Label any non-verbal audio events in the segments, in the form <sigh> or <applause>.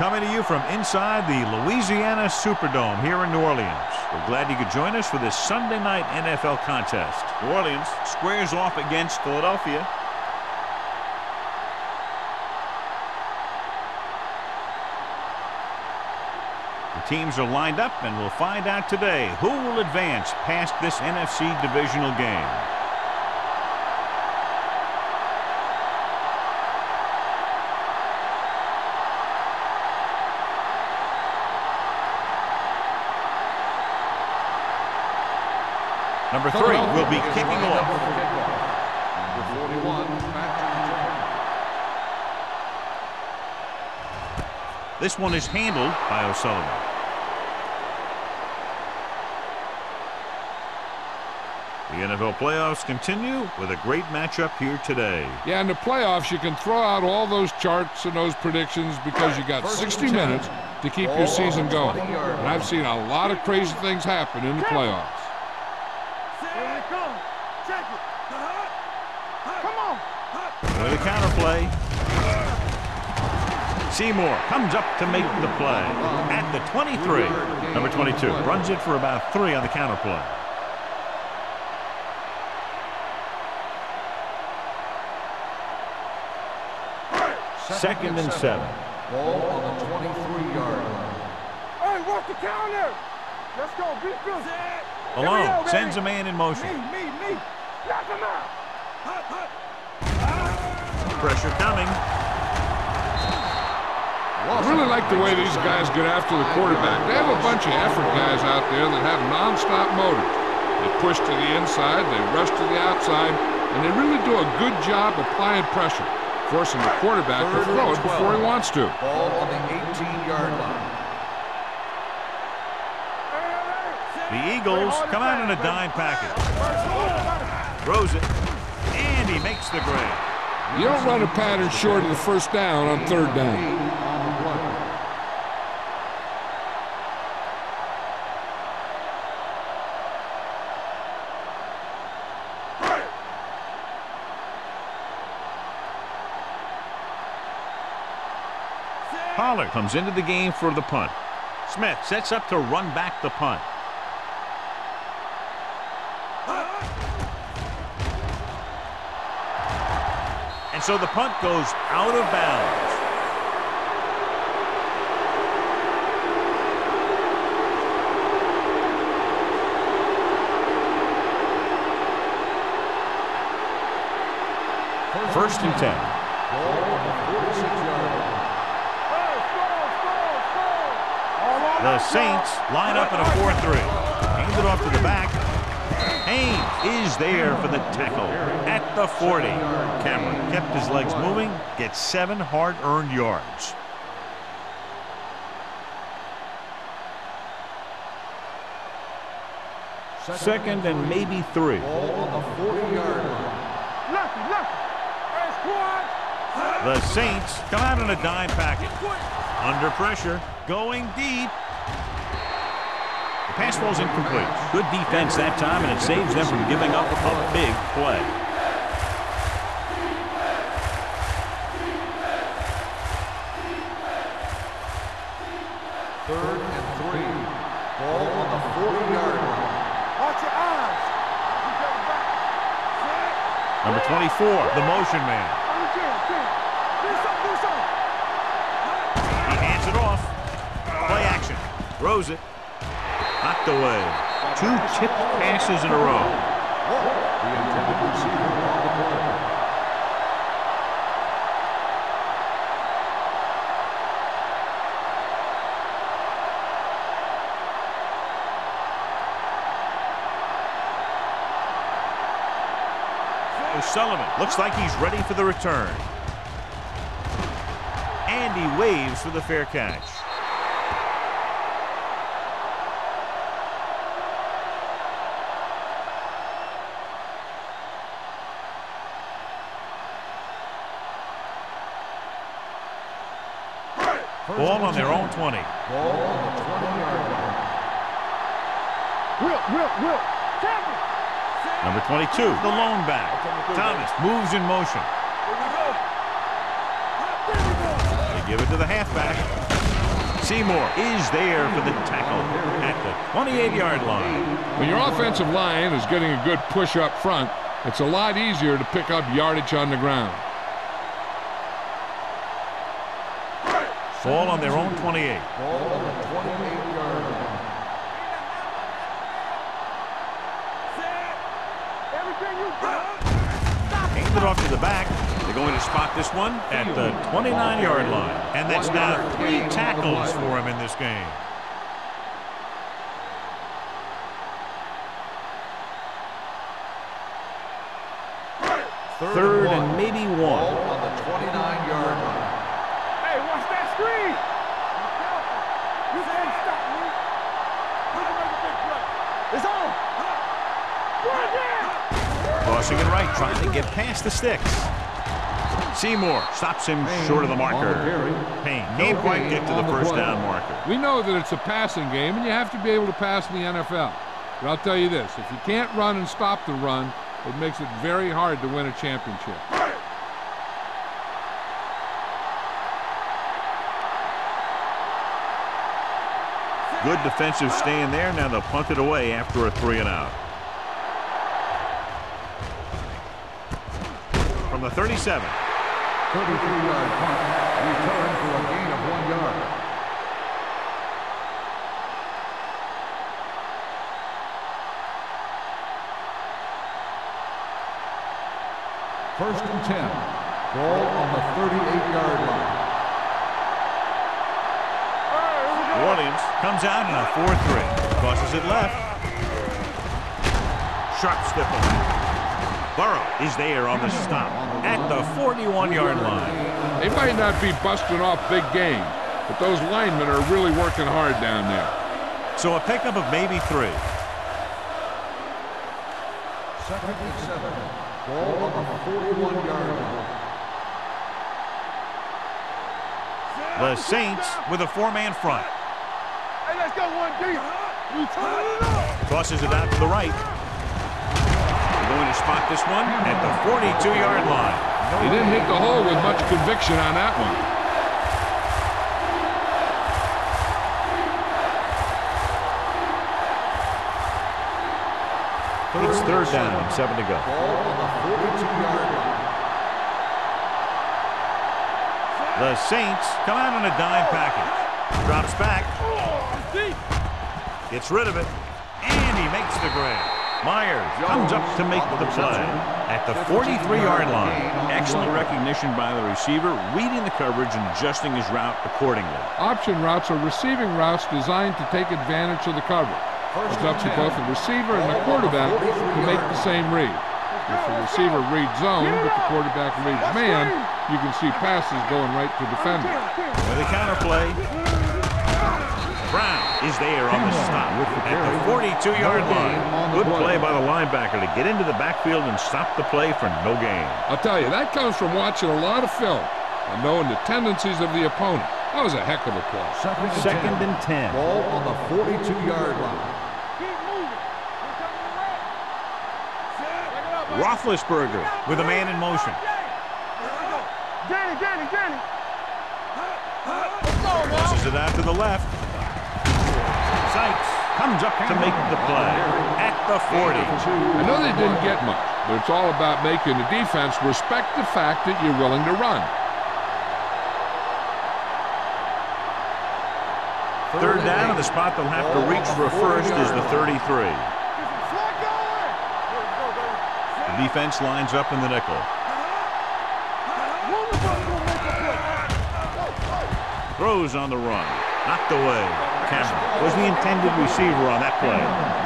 Coming to you from inside the Louisiana Superdome here in New Orleans. We're glad you could join us for this Sunday night NFL contest. New Orleans squares off against Philadelphia. The teams are lined up, and we'll find out today who will advance past this NFC divisional game. Number three will be kicking off. Number 41, This one is handled by O'Sullivan. The NFL playoffs continue with a great matchup here today. Yeah, in the playoffs, you can throw out all those charts and those predictions because you got 60 minutes to keep your season going. And I've seen a lot of crazy things happen in the playoffs. With a counter play. Seymour comes up to make the play at the 23. Number 22 runs it for about three on the counter play. Second and seven. Ball on the 23-yard line. Hey, what's the counter? Let's go. Be good. Malone sends a man in motion. Me, me, me. Knock him out. Pressure coming. I really like the way these guys get after the quarterback. They have a bunch of effort guys out there that have nonstop motors. They push to the inside, they rush to the outside, and they really do a good job applying pressure, forcing the quarterback to throw it before he wants to. Ball on the 18-yard line. The Eagles come out in a dime package. Throws it, and he makes the grab. You don't run a pattern short of the first down on third down. Pollard comes into the game for the punt. Smith sets up to run back the punt. And so the punt goes out of bounds. First and ten. The 46-yard line. The Saints line up in a 4-3. Hands it off to the back. Haynes is there for the tackle at the 40. Cameron kept his legs moving, gets seven hard-earned yards. Second and maybe three. The 40-yard line. Lucky, lucky. Hey, squad. The Saints come out in a dime package. Under pressure, going deep. The pass ball's incomplete. Good defense that time, and it saves them from giving up a big play. Third and three. Ball on the 40-yard line. Watch your eyes. You get it back. Number 24, the motion man. You can, can. Do something, do something. He hands it off. Play action. Throws it. Away. Two tipped passes in a row. O'Sullivan looks like he's ready for the return. And he waves for the fair catch. Ball on their own 20. Ball on the 20-yard line. Will, will, will. Number 22, the lone back. Thomas moves in motion. Here we go. Here we go. They give it to the halfback. Seymour is there for the tackle at the 28-yard line. When your offensive line is getting a good push up front, it's a lot easier to pick up yardage on the ground. Ball on their own 28. Ball on the 28-yard line. Everything you got. Handed off to the back They're going to spot this one. at the 29-yard line. And that's now three tackles for him in this game. Third and maybe Ball one. on the 29-yard line. Hey, watch that screen. You can't stop me. We can make a big play. It's on. Run it. Crossing it right, trying to get past the sticks. Seymour stops him short of the marker. Payne can't quite get to the first down marker. We know that it's a passing game, and you have to be able to pass in the NFL. But I'll tell you this, if you can't run and stop the run, it makes it very hard to win a championship. Good defensive stand there. Now they'll punt it away after a three and out. From the 37. 33-yard punt. Return for a gain of one yard. First and 10. Ball on the 38-yard line. Orleans comes out in a 4-3. Crosses it left. Sharp stipple. Burrow is there on the stop at the 41-yard line. They might not be busting off big game, but those linemen are really working hard down there. So a pickup of maybe three. Second and seven. Ball on the 41-yard line. The Saints with a four-man front. Hey, let's go one deep. You turn it up. Crosses it out to the right They're going to spot this one. at the 42-yard line. He didn't hit the hole with much conviction on that one. It's third down seven to go. The 42-yard line. The Saints come out in a dime package. Drops back, oh, gets rid of it, and he makes the grab. Myers comes up to make the play at the 43-yard line. Excellent recognition by the receiver, reading the coverage and adjusting his route accordingly. Option routes are receiving routes designed to take advantage of the coverage. It's up to both the receiver and the quarterback to make the same read. If the receiver reads zone, but the quarterback reads man, you can see passes going right to defender. With the counterplay, Brown is there on the stop <laughs> at the 42-yard line. Good play by the linebacker to get into the backfield and stop the play for no gain. I'll tell you, that comes from watching a lot of film and knowing the tendencies of the opponent. That was a heck of a play. Second and Second 10. and 10. Ball on the 42-yard line. Keep moving. We're coming around. Back it up. Roethlisberger with a man in motion. Danny, Danny, Danny. Let's go now. Passes it out to the left. Sykes comes up to make the play at the 40. I know they didn't get much, but it's all about making the defense respect the fact that you're willing to run. Third down, and the spot they'll have to reach for first is the 33. Get some slack going. There we go, baby. The defense lines up in the nickel. One of us will make a play. Go, go. Throws on the run. Knocked away. Cameron was the intended receiver on that play.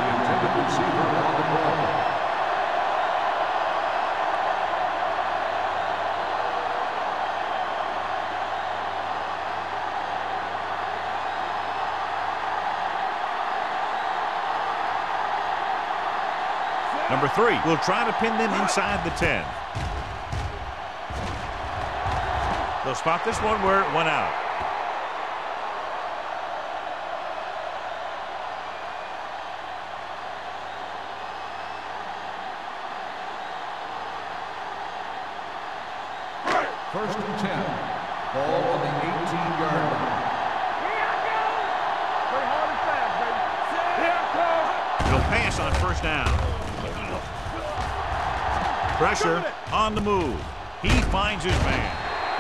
Number three will try to pin them inside the 10. They'll spot this one where it went out.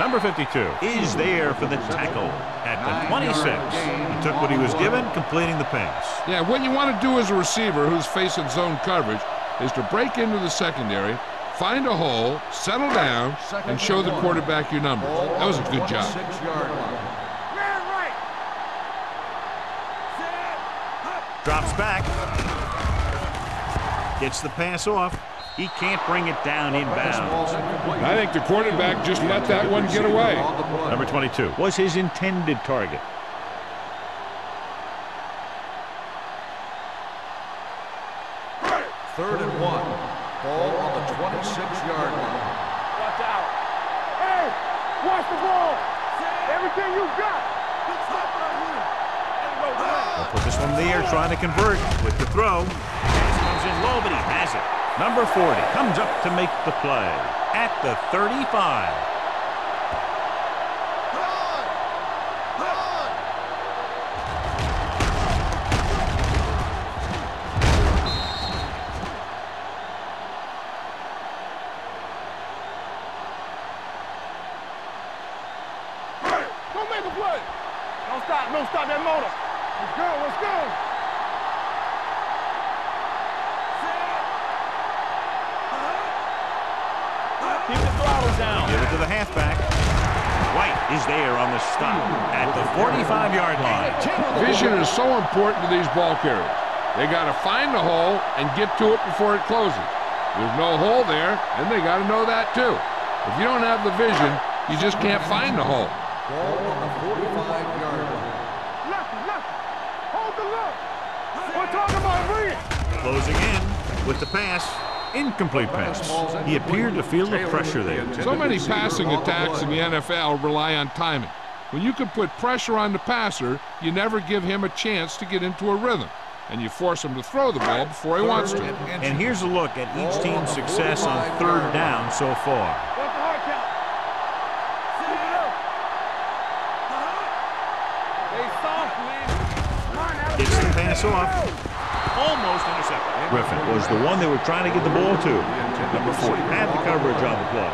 Number 52. Is there for the tackle at the 26. He took what he was given, completing the pass. Yeah, what you want to do as a receiver who's facing zone coverage is to break into the secondary, find a hole, settle down, and show the quarterback your number. That was a good job. Six-yard line. Man right. Drops back. Gets the pass off. He can't bring it down Ball's inbounds. I think the quarterback just let that one get away. On the play. Number 22. Was his intended target. Third and one. Ball on the 26-yard line. Watch out. Hey, watch the ball. Everything you got. Good stuff right here. They'll put this one in the air, trying to convert with the throw. Pass comes in low, but he has it. Number 40 comes up to make the play at the 35. They got to find the hole and get to it before it closes. There's no hole there, and they got to know that too. If you don't have the vision, you just can't find the hole. Ball on the 45-yard line. Lefty, lefty. Hold the look. We're talking about reading. Closing in with the pass. Incomplete pass. He appeared to feel the pressure there. So many passing attacks in the NFL rely on timing. When you can put pressure on the passer, you never give him a chance to get into a rhythm, and you force him to throw the ball before he wants to. And here's a look at each team's success on third down so far. What's the hard count? Keep it up. Stay soft, man. Come on now. Gets the pass off. Almost intercepted. Griffin was the one they were trying to get the ball to. Number 40 had the coverage on the play.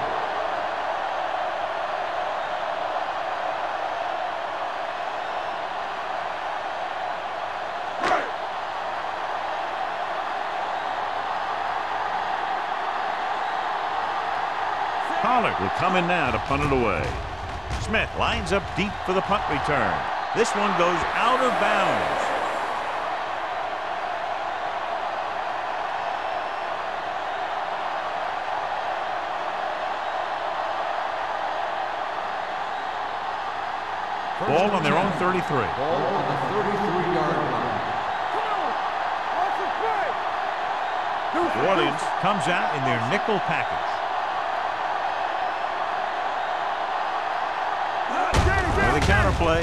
Pollard will come in now to punt it away. Smith lines up deep for the punt return. This one goes out of bounds. Ball on their own 33. Ball on the 33-yard line. Come on. Watch the play. New Orleans comes out in their nickel package. For the counterplay,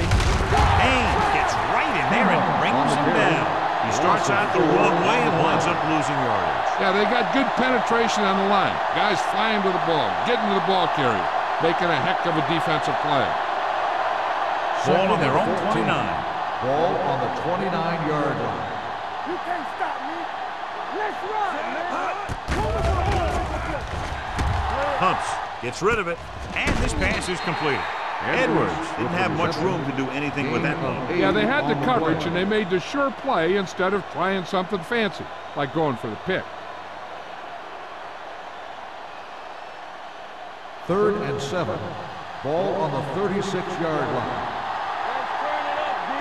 gets right in there and brings him down. He starts out the wrong way and winds up losing yardage. Yeah, they got good penetration on the line. Guys flying to the ball, getting to the ball carrier, making a heck of a defensive play. Ball on their own 29. Ball on the 29-yard line. You can't stop me. Let's run, man. Move the ball. Humps gets rid of it, and this pass is completed. Edwards didn't have much room to do anything with that ball. Yeah, they had the coverage and they made the sure play instead of trying something fancy, like going for the pick. Third and seven. Ball on the 36-yard line. Let's turn it up, D.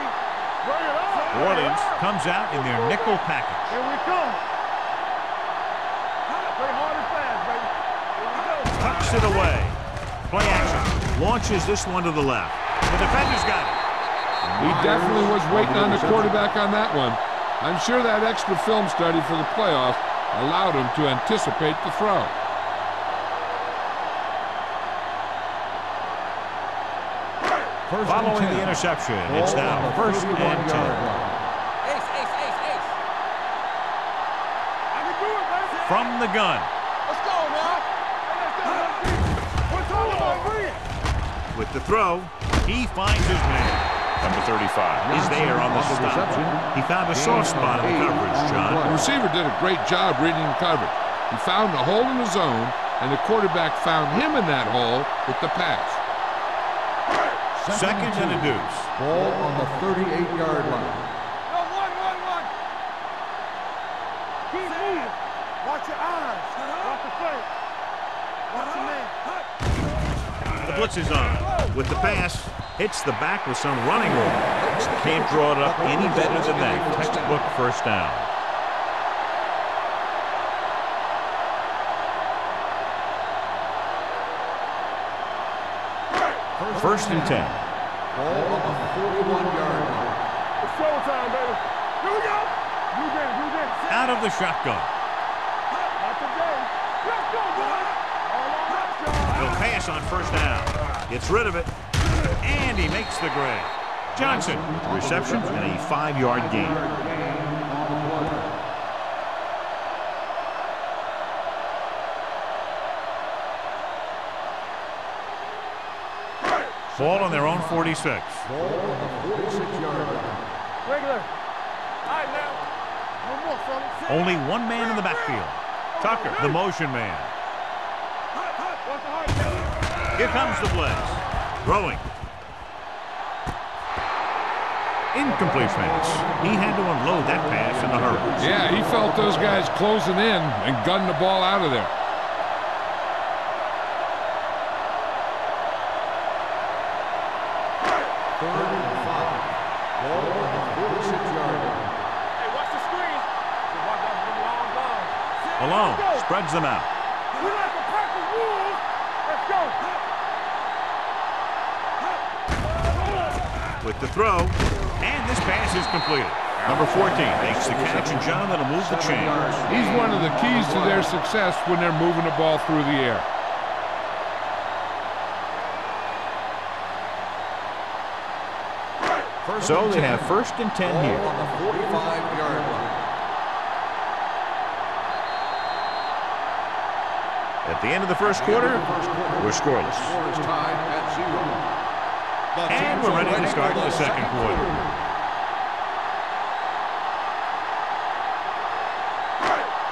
Bring it up. New Orleans comes out in their nickel package. Here we come. Play hard and fast, baby. Here we go. tucks it away. Play action. Launches this one to the left. The defender's got it. He definitely was waiting on the quarterback on that one. I'm sure that extra film study for the playoffs allowed him to anticipate the throw. First Following the interception, Ball it's on now first and 31-yard 10. Ace, ace, ace, ace. I can do it, baby. From the gun. Throw, he finds his man. number 35. Is there on the stop. He found a soft spot in the coverage, John. The receiver did a great job reading the coverage. He found a hole in the zone, and the quarterback found him in that hole with the pass. Second and a deuce. Ball on the 38-yard line. No, one, one, one. Keep moving. Watch your eyes. Uh-huh. Watch the flank. Watch your man. The blitz is on. With the pass, hits the back with some running room. Can't draw it up any better than that. Textbook first down. First and 10. Ball on the 41-yard line. It's showtime, baby. Here we go. You it, you it. Out of the shotgun. Not today. Let's go, boys. All on that shot. He'll pass on first down. Gets rid of it. And he makes the grab. Johnson, reception and a five-yard gain. Ball on their own 46. Ball on the 46-yard line. Regular. All right, now. One more, fellas. Only one man in the backfield. Tucker, the motion man. The? Here comes the blitz. Throwing. Incomplete pass. He had to unload that pass in a hurry. Yeah, he felt those guys closing in and gunned the ball out of there. Third and five. With the throw, and this pass is completed. Number 14 makes the catch, and John, that'll move the chains. He's one of the keys to their success when they're moving the ball through the air. First So and they 10. have first and 10 here. on the 45-yard line. At the end of the first quarter, First quarter. we're scoreless. And we're ready to start the second quarter.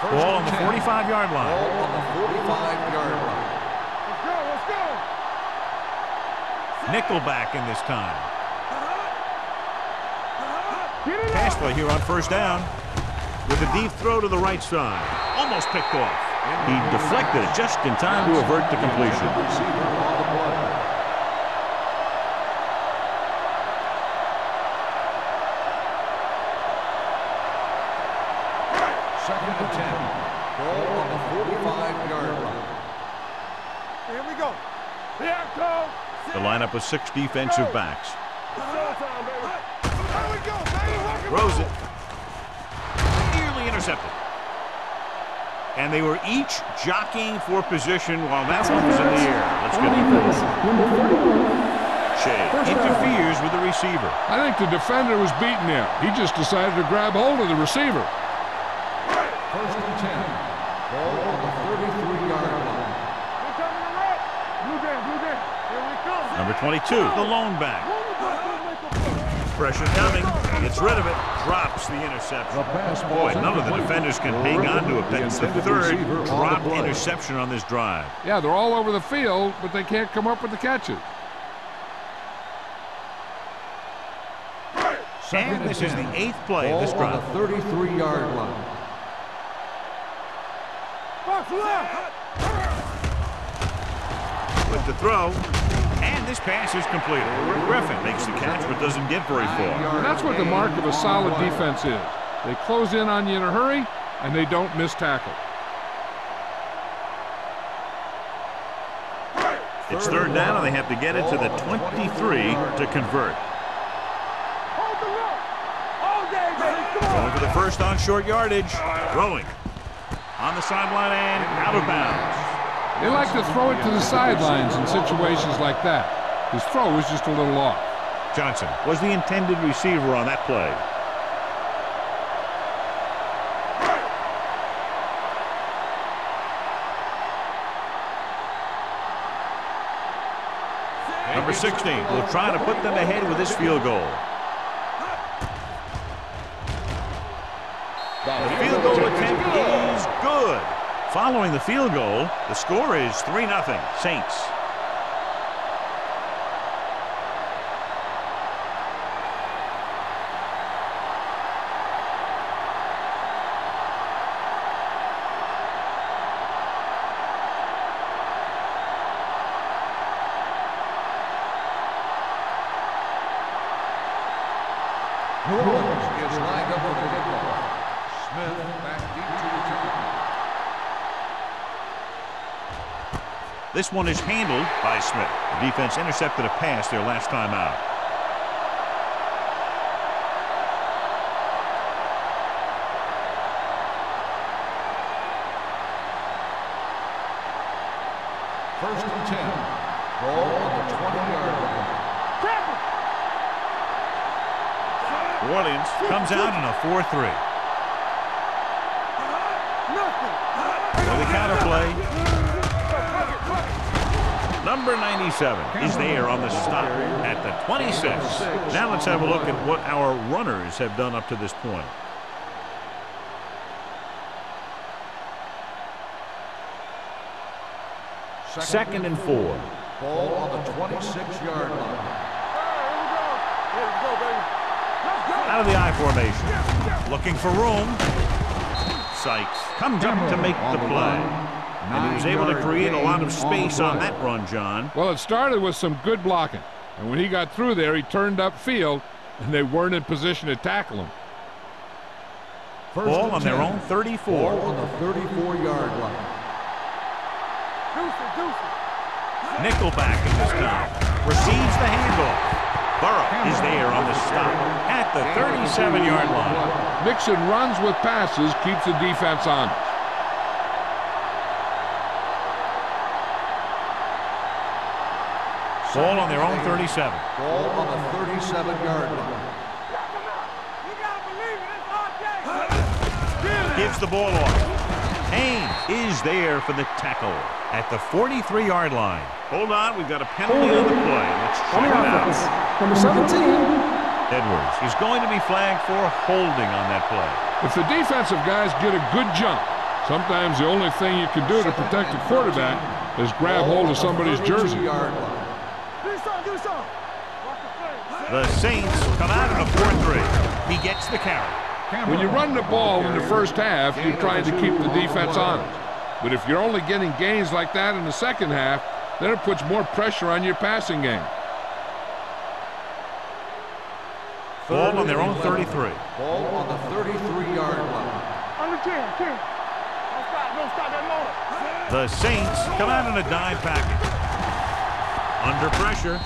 Ball on the 45-yard line. Ball on the 45-yard line. Let's go, let's go. Nickelback in this time. Get Pass play here on first down. With a deep throw to the right side. Almost picked off. He deflected it just in time to avert the completion. Receiver on the play. Second and 10. Ball on the 45-yard line. Here we go. Here it comes. The lineup of six defensive backs. Throws it. Nearly intercepted. And they were each jockeying for position while that one was in the air. Let's get Shea interferes with the receiver. I think the defender was beaten him. He just decided to grab hold of the receiver. First and 10. Ball on the 33-yard line. We're coming to right. Blue Dan, blue Dan. Here we come. Number 22, the lone back. Pressure coming. Gets rid of it. Drops the interception. The pass Boy, none of the defenders can hang on to it. That's the third receiver dropped interception on this drive. Yeah, they're all over the field, but they can't come up with the catches. Second And this is the eighth play of this drive. the 33-yard line. Box left. With the throw. And this pass is completed. Griffin makes the catch but doesn't get very far. That's what the mark of a solid defense is. They close in on you in a hurry, and they don't miss tackle. It's third down, and they have to get it to the 23 to convert. Hold the look. All day, baby. Come on. Going for the first on short yardage. Throwing. On the sideline and out of bounds. They like to throw it to the sidelines in situations like that. His throw was just a little off. Johnson was the intended receiver on that play. Number 16 will try to put them ahead with this field goal. Following the field goal, the score is 3-0 Saints. New Orleans is lined up for the kickoff. Smith back deep to return. This one is handled by Smith. The defense intercepted a pass their last time out. First and 10. Ball on the 20-yard line. New Orleans comes out in a 4-3. Number 97 is there on the stop at the 26. Now let's have a look at what our runners have done up to this point. Second and four. Ball on the 26-yard line. Out of the I formation. Looking for room. Sykes comes up to make the play. And he was able to create a lot of space on that run, John. Well, it started with some good blocking. And when he got through there, he turned upfield, and they weren't in position to tackle him. First Ball and on their own 34. Ball on the 34-yard line. Nickelback at this time. Receives the handoff. Burrow is there on the stop at the 37-yard line. Mixon runs with passes, keeps the defense honest. Ball on their own 37. Ball on the 37-yard line. Gives the ball off. Haynes is there for the tackle at the 43-yard line. Hold on, we've got a penalty on the play. Let's check it out. number 17, Edwards is going to be flagged for holding on that play. If the defensive guys get a good jump, sometimes the only thing you can do to protect the quarterback is grab hold of somebody's jersey. Yard line. The Saints come out in a 4-3. He gets the carry. When you run the ball in the first half, you're trying to keep the defense honest. But if you're only getting gains like that in the second half, then it puts more pressure on your passing game. Ball on their own 33. Ball on the 33-yard line. Under 10, 10. Don't stop, don't stop that motor. The Saints come out in a dime package. Under pressure.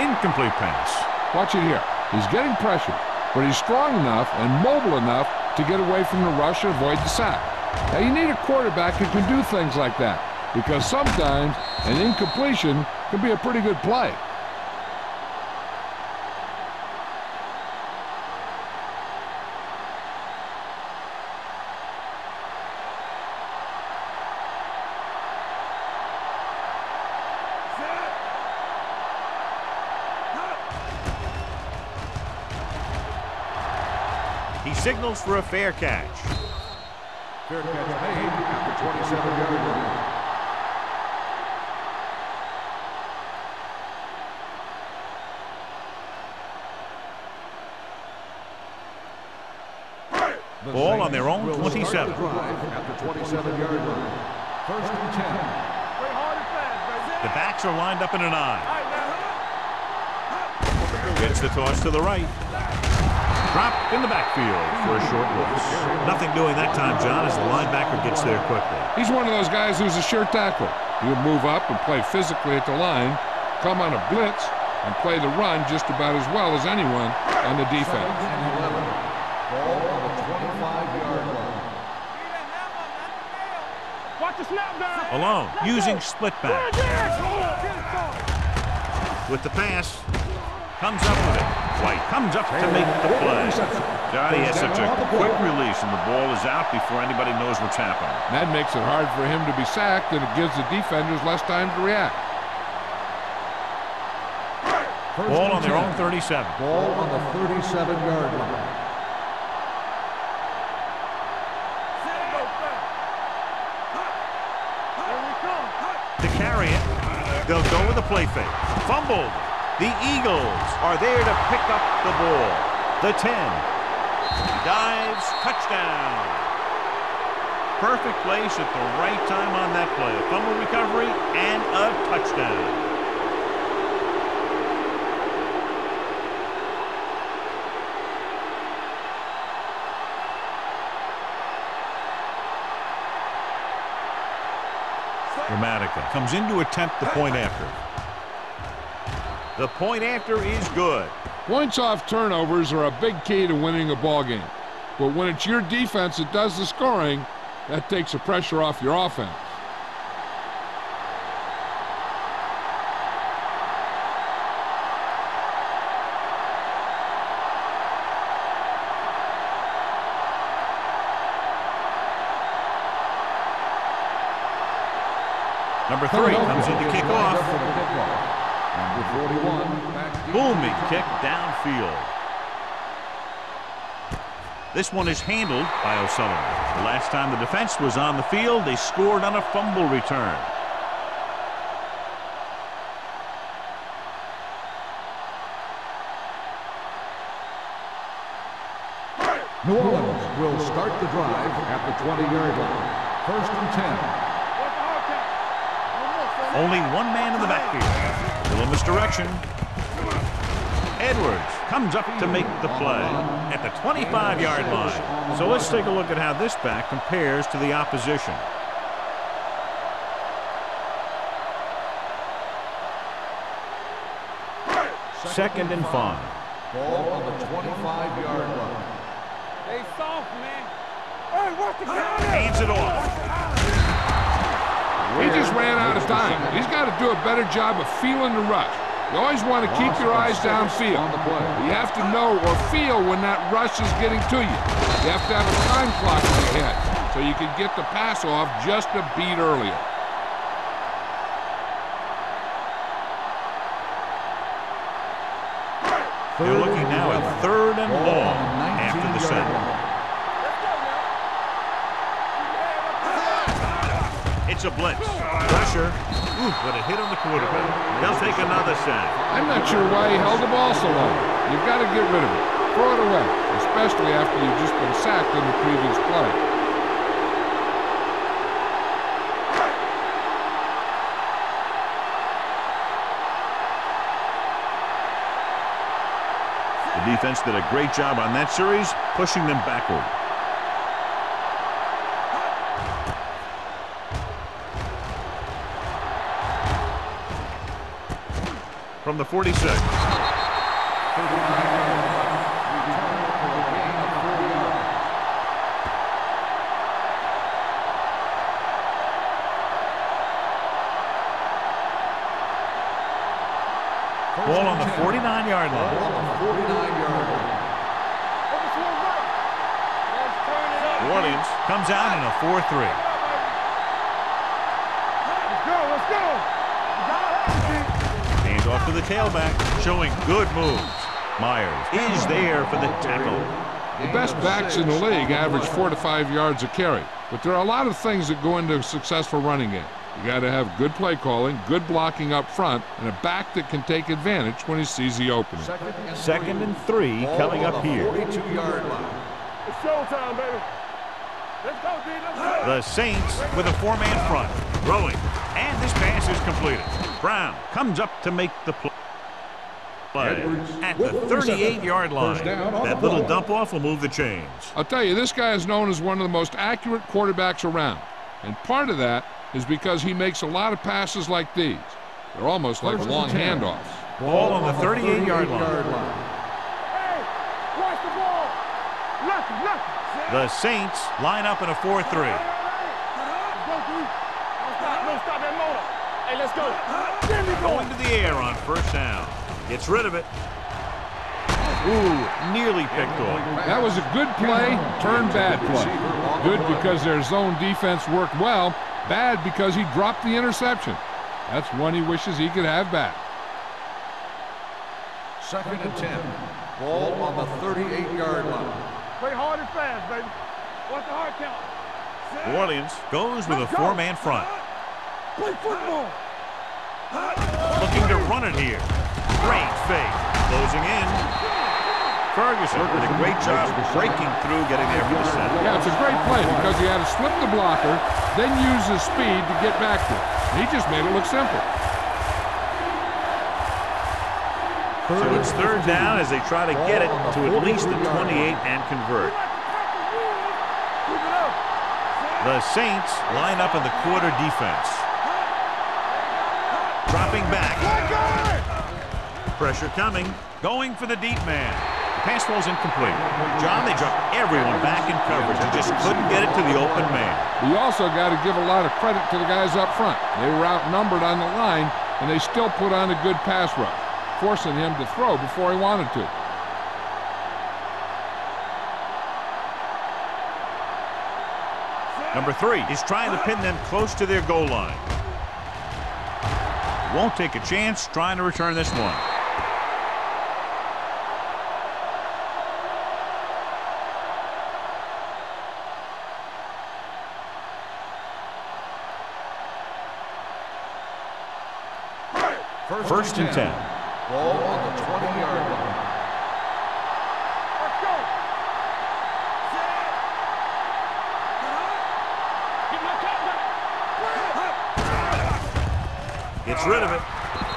Incomplete pass. Watch it here. He's getting pressure, but he's strong enough and mobile enough to get away from the rush and avoid the sack. Now, you need a quarterback who can do things like that because sometimes an incompletion can be a pretty good play. He for a fair catch. Fair catch made at the 27-yard line. The Ball on their own 27. the drive at the 27-yard line. First and 10. Play hard and fast, baby. The backs are lined up in an All eye. Gets the toss to the right. Drop in the backfield for a short loss. Nothing doing that time, John, as the linebacker gets there quickly. He's one of those guys who's a sure tackle. He'll move up and play physically at the line, come on a blitz, and play the run just about as well as anyone on the defense. and 11. Ball on the 25-yard line. Watch the snap down. Alone, using split back. With the pass, comes up with it. White comes up to make the play. God, he has such a quick release, and the ball is out before anybody knows what's happening. That makes it hard for him to be sacked, and it gives the defenders less time to react. First Ball on their own 37. Ball on the 37-yard line. Here we come. to carry it. They'll go with a play fake. Fumbled. The Eagles are there to pick up the ball. The 10. Dives. Touchdown. Perfect place at the right time on that play. A fumble recovery and a touchdown. Dramatica comes in to attempt the point after. The point after is good. Points off turnovers are a big key to winning a ball game. But when it's your defense that does the scoring, that takes the pressure off your offense. Number three comes in to kick off. For the kickoff. Number 41, back deep. Booming kick downfield. This one is handled by O'Sullivan. The last time the defense was on the field, they scored on a fumble return. New Orleans will start the drive at the 20-yard line. First and 10. What's the hard count? No more, son. Only one man in the backfield. Little misdirection. Edwards comes up to make the play at the 25-yard line. So let's take a look at how this back compares to the opposition. Second and five. Ball on the 25-yard line. They soft, man. Hey, what's the count? Hands it off. He just ran out of time. He's got to do a better job of feeling the rush. You always want to keep your eyes downfield. On. You have to know or feel when that rush is getting to you. You have to have a time clock in your head so you can get the pass off just a beat earlier. They're looking now at third and long after the 19-yard It's a blitz. Pressure. Ooh, what a hit on the quarterback. They'll take another sack. I'm not sure why he held the ball so long. You've got to get rid of it. Throw it away, especially after you've just been sacked in the previous play. The defense did a great job on that series, pushing them backward. Yards. First Ball on the 10. 49-yard Ball line. on the 49-yard line. Over to the right. Let's turn it up. New Orleans comes out in a 4-3. It, to the tailback, showing good moves. Myers is there for the tackle. The best backs in the league average four to five yards a carry, but there are a lot of things that go into a successful running game. You got to have good play calling, good blocking up front, and a back that can take advantage when he sees the opening. Second and Second three. and three coming up here. 42-yard line. It's showtime, baby. Let's go, D. Let's go. The Saints with a four-man front, throwing, and this pass is completed. Brown comes up to make the play. Edwards At the with the reception. 38-yard line. First down on That little dump-off will move the chains. I'll tell you, this guy is known as one of the most accurate quarterbacks around. And part of that is because he makes a lot of passes like these. They're almost like First long handoffs. Ball on the 38-yard line. line. Hey, watch the ball. Lucky, lucky. The Saints line up in a 4-3. Let's go, D. Don't stop, don't stop that motor. Hey, let's go. There we go. Going to the air on first down. Gets rid of it. Ooh, nearly picked off. That was a good play, turned bad play. Good because their zone defense worked well, bad because he dropped the interception. That's one he wishes he could have back. Second and 10. Ball on the 38-yard line. Play hard and fast, baby. What's the hard count? New Orleans goes with a four-man front. Play football. Looking to run it here. Great fake. Closing in. Ferguson did a great job breaking through, getting there for the set. Yeah, it's a great play because he had to slip the blocker, then use his speed to get back to it. He just made it look simple. So it's third down as they try to get it to at least the 28 and convert. Keep it up. The Saints line up in the quarter defense. Pressure coming. Going for the deep man. The pass ball's incomplete. John, they dropped everyone back in coverage. They just couldn't get it to the open man. You also got to give a lot of credit to the guys up front. They were outnumbered on the line, and they still put on a good pass rush, forcing him to throw before he wanted to. Number three is trying to pin them close to their goal line. Won't take a chance trying to return this one. First and 10. Ball on the 20-yard line. Let's go. Get my top back. Gets rid of it.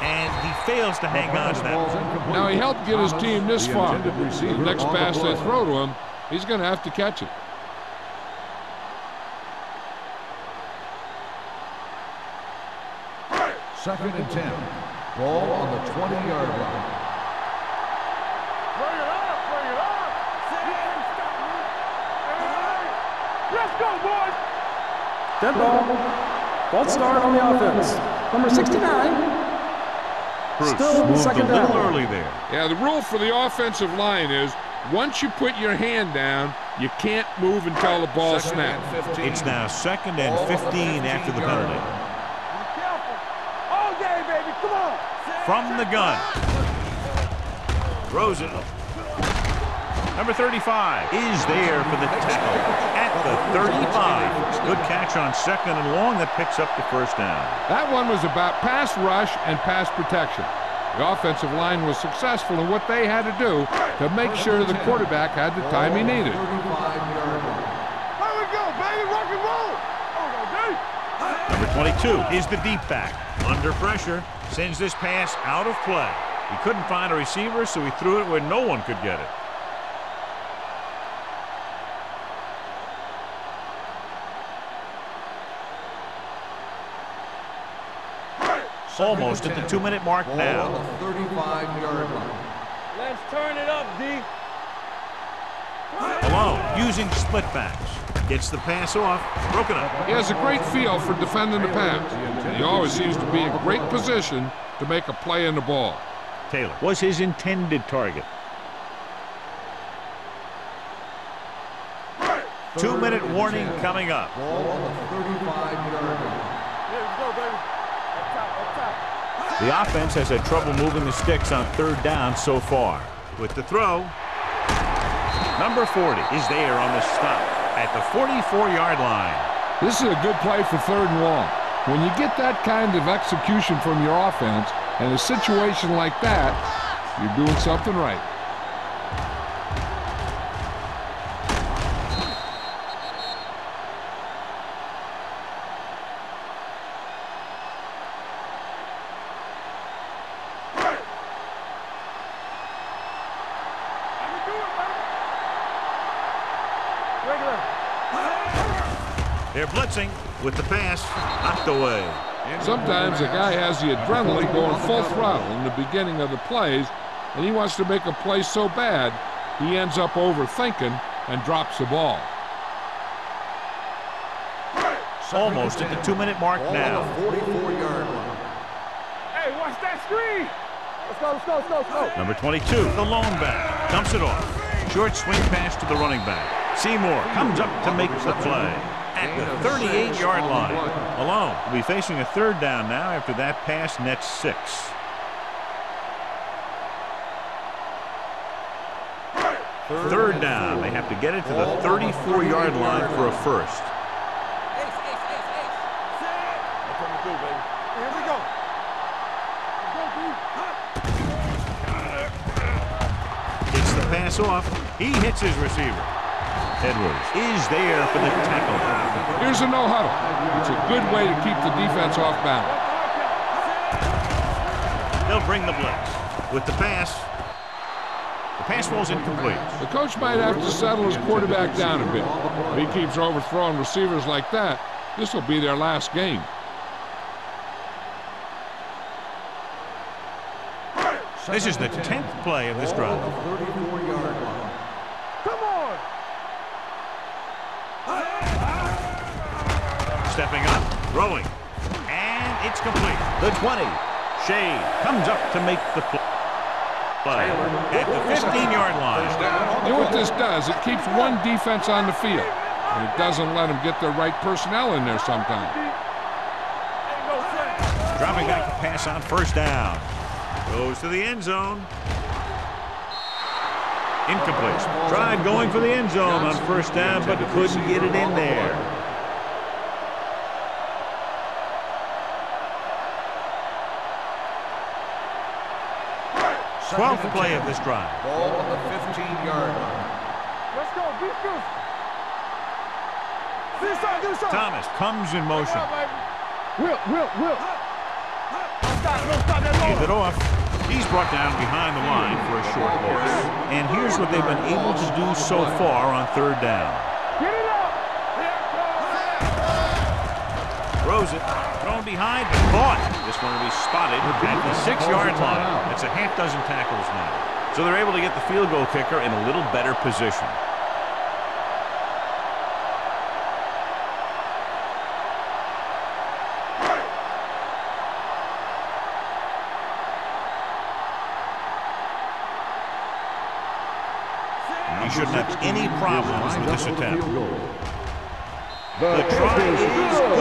And he fails to hang on to that Ball's Now, he helped get his team this far. The next pass they throw to him, he's going to have to catch it. Second and 10. Ball on the 20-yard line. Bring it up. Bring it up. You can't stop me. Let's go, boys. Dead ball. False start on the offense. Number 69. Bruce Still moved a little down. early there. Yeah, the rule for the offensive line is once you put your hand down, you can't move until the ball Second snaps. It's now second and Ball on the 15 after the 15-yard penalty. line. Be careful. All game, baby. Come on. From the gun. Throws it. Number 35 is there for the tackle at the 35. Good catch on second and long that picks up the first down. That one was about pass rush and pass protection. The offensive line was successful in what they had to do to make sure the quarterback had the time he needed. 35-yard. Here we go, baby. Rock and roll. Oh, no, deep. Number 22 is the deep back. Under pressure, sends this pass out of play. He couldn't find a receiver, so he threw it where no one could get it. Almost at the two-minute mark now. 35-yard line. Let's turn it up, D. Alone, using split backs. Gets the pass off, broken up. He has a great feel for defending the pass. He always seems to be in a great position to make a play in the ball. Taylor was his intended target. Two-minute warning coming up. Ball on the 35-yard line. Here we go, baby. Up top, up top. The offense has had trouble moving the sticks on third down so far. With the throw, number 40 is there on the stop at the 44-yard line. This is a good play for third and long. When you get that kind of execution from your offense in a situation like that, you're doing something right. With the pass knocked away. Sometimes a guy has the adrenaline going full throttle in the beginning of the plays, and he wants to make a play so bad, he ends up overthinking and drops the ball. Almost at the two-minute mark now. 44-yard line. Hey, watch that screen. Let's go, let's go, let's go, let's go. Number 22, the lone back, dumps it off. Short swing pass to the running back. Seymour comes up to make the play at the 38-yard line. Alone will be facing a third down now after that pass nets six. Third down. They have to get it to the 34-yard line for a first. Gets the pass off. He hits his receiver. Edwards is there for the tackle. Here's a no huddle. It's a good way to keep the defense off balance. They'll bring the blitz. With the pass, the pass falls incomplete. The coach might have to settle his quarterback down a bit. If he keeps overthrowing receivers like that, this will be their last game. This is the 10th play of this drive. Throwing, and it's complete. The 20. Shea comes up to make the pl- play at the 15-yard line. You know what this does? It keeps one defense on the field, and it doesn't let them get the right personnel in there sometimes. Ain't no sense. Dropping back to pass on first down. Goes to the end zone. Incomplete. Tried going for the end zone on first down, but couldn't get it in there. Twelfth play of this drive. Ball on the 15-yard line. Let's go. Beat this. This side, this side. Thomas comes in motion. Will, Will, Will. Don't stop, don't stop that Hands ball. it off. He's brought down behind the line for a short loss. And here's what they've been able to do so far on third down. Get it up. Here it comes. Throws it. Thrown behind, but caught. This one will be spotted at the six-yard line. That's a half dozen tackles now. So they're able to get the field goal kicker in a little better position. He shouldn't have any problems with this attempt. The try is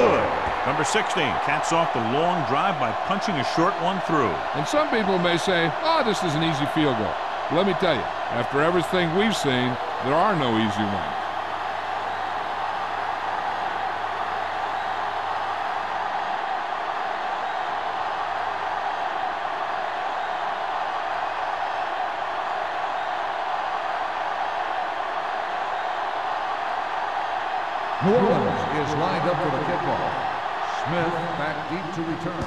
good. Number 16 caps off the long drive by punching a short one through. And some people may say, oh, this is an easy field goal. Let me tell you, after everything we've seen, there are no easy ones. New Orleans is lined up for the kickoff. Smith back deep to return.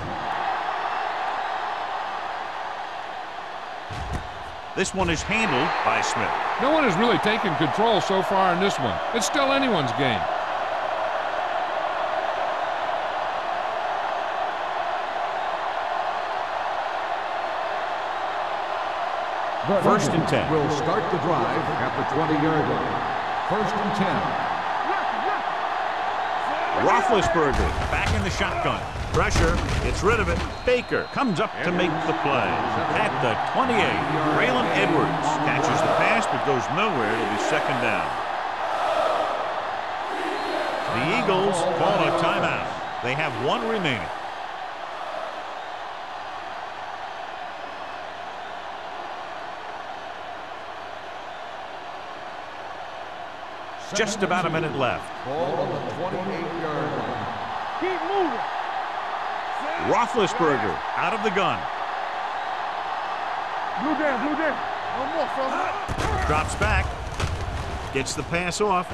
This one is handled by Smith. No one has really taken control so far in this one. It's still anyone's game. The First and 10. Will start the drive at the 20-yard line. First and 10. Roethlisberger back in the shotgun. Pressure, gets rid of it. Baker comes up to make the play. At the 28, Braylon Edwards catches the pass but goes nowhere. It'll be second down. The Eagles call a timeout. They have one remaining. Just about a minute left. Ball on the 28-yard line. Keep moving. Roethlisberger out of the gun. Blue down, blue down. One more, fella. Drops back. Gets the pass off.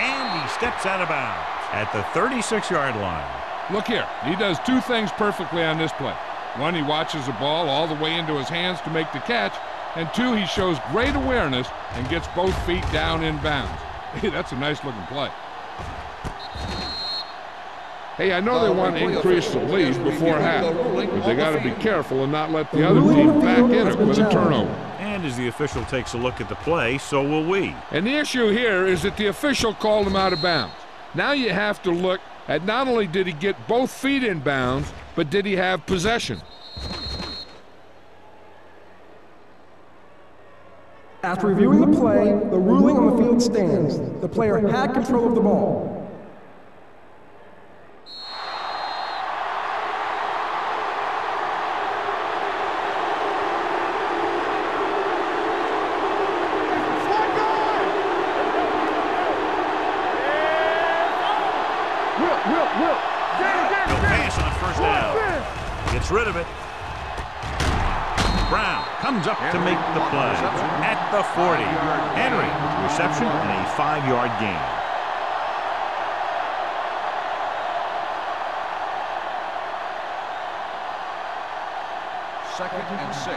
And he steps out of bounds at the 36-yard line. Look here, he does two things perfectly on this play. One, he watches the ball all the way into his hands to make the catch, and two, he shows great awareness and gets both feet down in bounds. <laughs> Hey, that's a nice looking play. Hey, I know they want to increase the lead before half, but they got to be careful and not let the other team back in it with a turnover. And as the official takes a look at the play, so will we. And the issue here is that the official called him out of bounds. Now you have to look at not only did he get both feet in bounds, but did he have possession? After reviewing the play, the ruling on the field stands. The player had control of the ball. Flag rid of it. Brown comes up to make the play at the 40. Henry, reception and a five-yard gain. Second and six.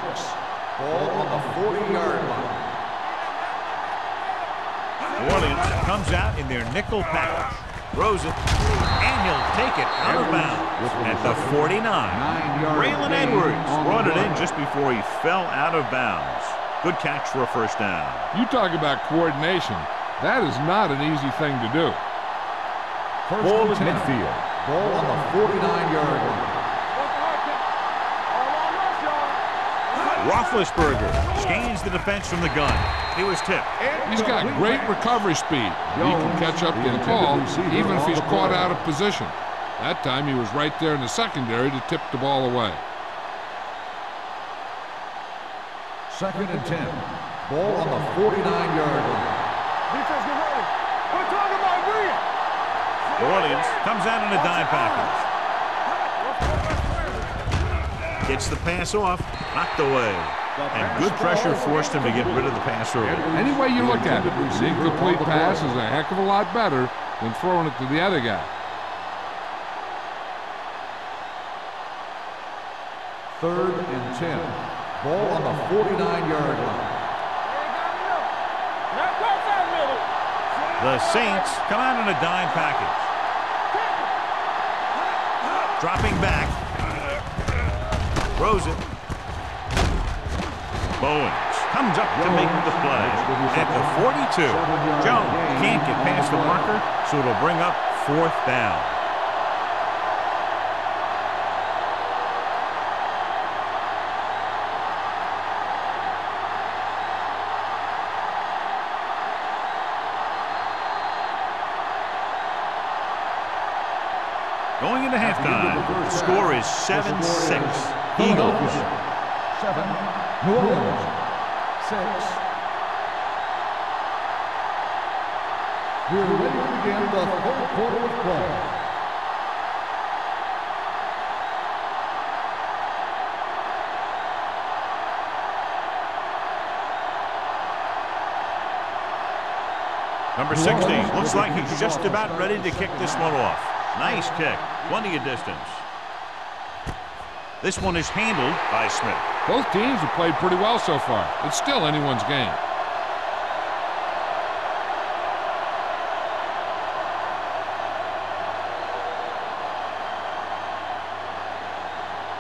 Ball on the 40-yard line. New Orleans comes out in their nickel package. Throws it, and he'll take it out of bounds at the 49. Braylon Edwards brought it in just before he fell out of bounds. Good catch for a first down. You talk about coordination. That is not an easy thing to do. First Ball and 10. midfield. Ball on the 49-yard line. Roethlisberger scanes the defense from the gun. He was tipped. He's got great recovery speed. He can catch up to the ball even if he's caught out of position. That time he was right there in the secondary to tip the ball away. Second and 10. Ball on the 49-yard line. Defense, get ready. We're talking about Williams. New Orleans comes out in a dime package. Gets the pass off, knocked away. And good pressure forced him to get rid of the pass early. Any way you look at it, an incomplete pass is a heck of a lot better than throwing it to the other guy. Third and 10. Ball on the 49-yard line. Now cross that middle. The Saints come out in a dime package. Dropping back. Throws it. Bowens comes up to make the play at the 42. Jones can't get past the marker, so it'll bring up fourth down. Going into halftime, the score is 7-6. Eagles. Seven. New Orleans. Six. We're ready to begin the third quarter of play. Number 16 looks like he's just about ready to kick this one off. Nice kick. Plenty of distance. This one is handled by Smith. Both teams have played pretty well so far. It's still anyone's game.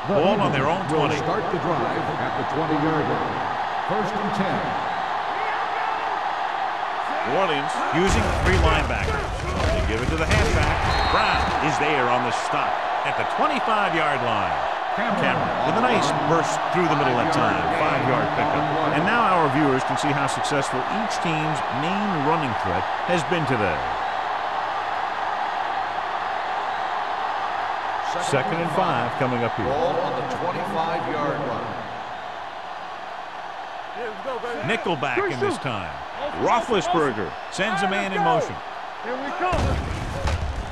The Ball on their own will 20. Start the drive at the 20-yard line. First and 10. New Orleans using three linebackers. They give it to the halfback. Brown is there on the stop at the 25-yard line. Cameron with a nice burst through the middle that time. Five-yard pickup. And now our viewers can see how successful each team's main running threat has been today. Second and five coming up here. Ball on the 25-yard line. Here we go, baby. Nickelback in this time. Roethlisberger sends a man in motion. Here we come.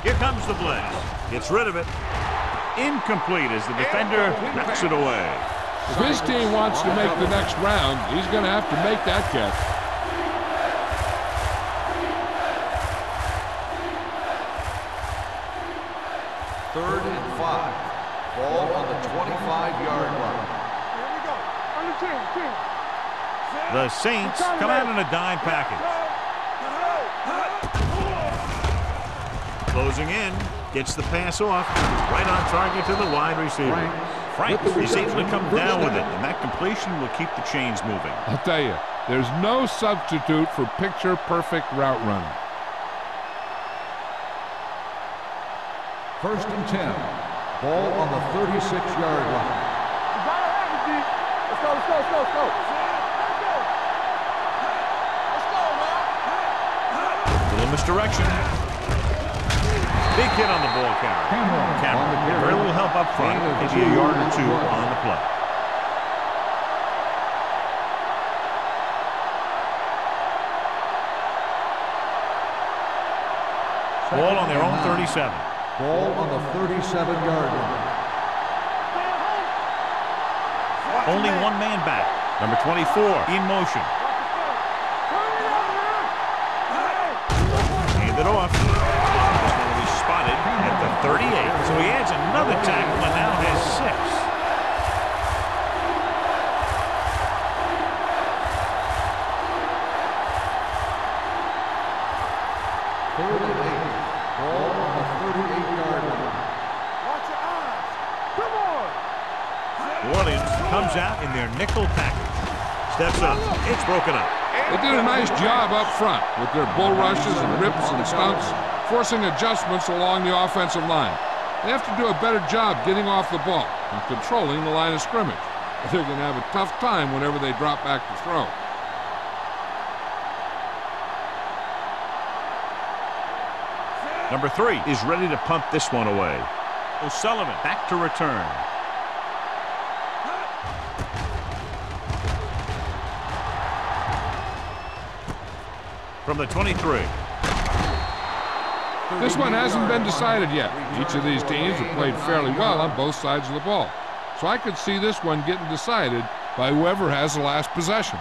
Here comes the blitz. Gets rid of it. Incomplete as the defender knocks it away. If his team wants to make the next round, he's going to have to make that catch. Third and five. Ball on the 25-yard line. Here we go. Under 10, 10. The Saints come out in a dime package. Closing in, gets the pass off, right on target to the wide receiver. Frank is able to come down with it, and that completion will keep the chains moving. I'll tell you, there's no substitute for picture-perfect route running. First and 10. Ball on the 36-yard line. You gotta have. Let's go, let's go, let's go, let's go. Let's go, man. Little misdirection. Hit on the ball carrier. Cameron Cameron, on the carry. very little help up front, maybe a yard or two on the play. Ball on their own 37. Ball on the 37-yard line. Only one man back. Number 24 in motion. He adds another tackle and now has six. Third and eight. Ball on the 38-yard line. Watch your eyes. Come on. New Orleans comes out in their nickel package. Steps up. It's broken up. They did a nice job up front with their bull rushes and rips and stunts, forcing adjustments along the offensive line. They have to do a better job getting off the ball and controlling the line of scrimmage. <laughs> They're going to have a tough time whenever they drop back to throw. Number three is ready to pump this one away. O'Sullivan back to return. From the 23. This one hasn't been decided yet. Each of these teams have played fairly well on both sides of the ball. So I could see this one getting decided by whoever has the last possession.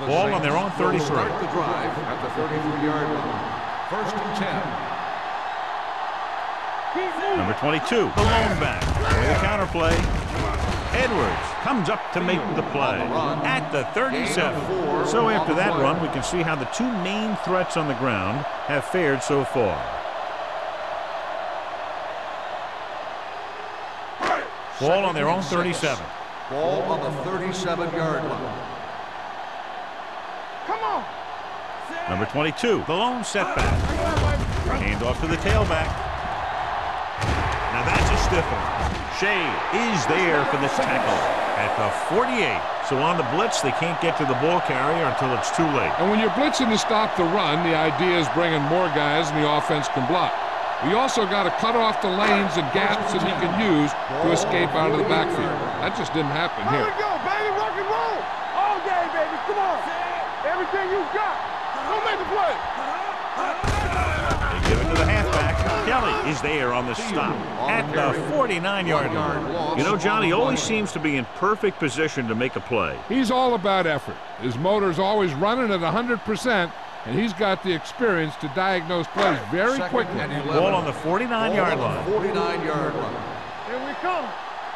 The Ball on their own Saints 33. Start the drive at the 33-yard line. First and 10. Number 22, the lone back. With a counterplay. Edwards comes up to make the play at the 37. So after that run, we can see how the two main threats on the ground have fared so far. Ball on their own 37. Ball on the 37-yard line. Come on. Number 22, the lone setback. Hand off to the tailback. Now that's a stiff one. Shea is there for the tackle at the 48. So on the blitz, they can't get to the ball carrier until it's too late. And when you're blitzing to stop the run, the idea is bringing more guys and the offense can block. We also got to cut off the lanes and gaps that he can use to escape out of the backfield. That just didn't happen Here here. we go, baby. Rock and roll. All day, baby. Come on. Everything you've got. Go make the play. Kelly is there on the stop at the 49-yard line. You know, Johnny always seems to be in perfect position to make a play. He's all about effort. His motor's always running at 100%, and he's got the experience to diagnose plays very Second quickly. and 11. Ball on the 49-yard line. 49-yard line. Here we come.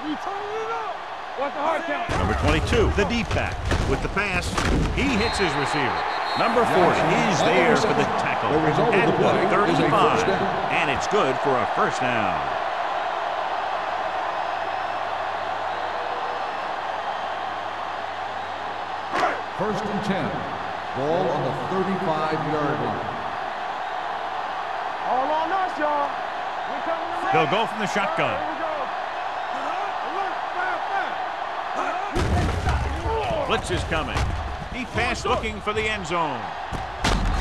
We turning it up. Watch the hard count. Number 22, the deep back. With the pass, he hits his receiver. Number 40 is there for the tackle The result of the play the 35. And it's good for a first down. First and 10. Ball on the 35-yard line. All on us, y'all. We coming to They'll go from the shotgun. Here we go. Alert, fire, fire. Blitz is coming. Deep pass looking for the end zone.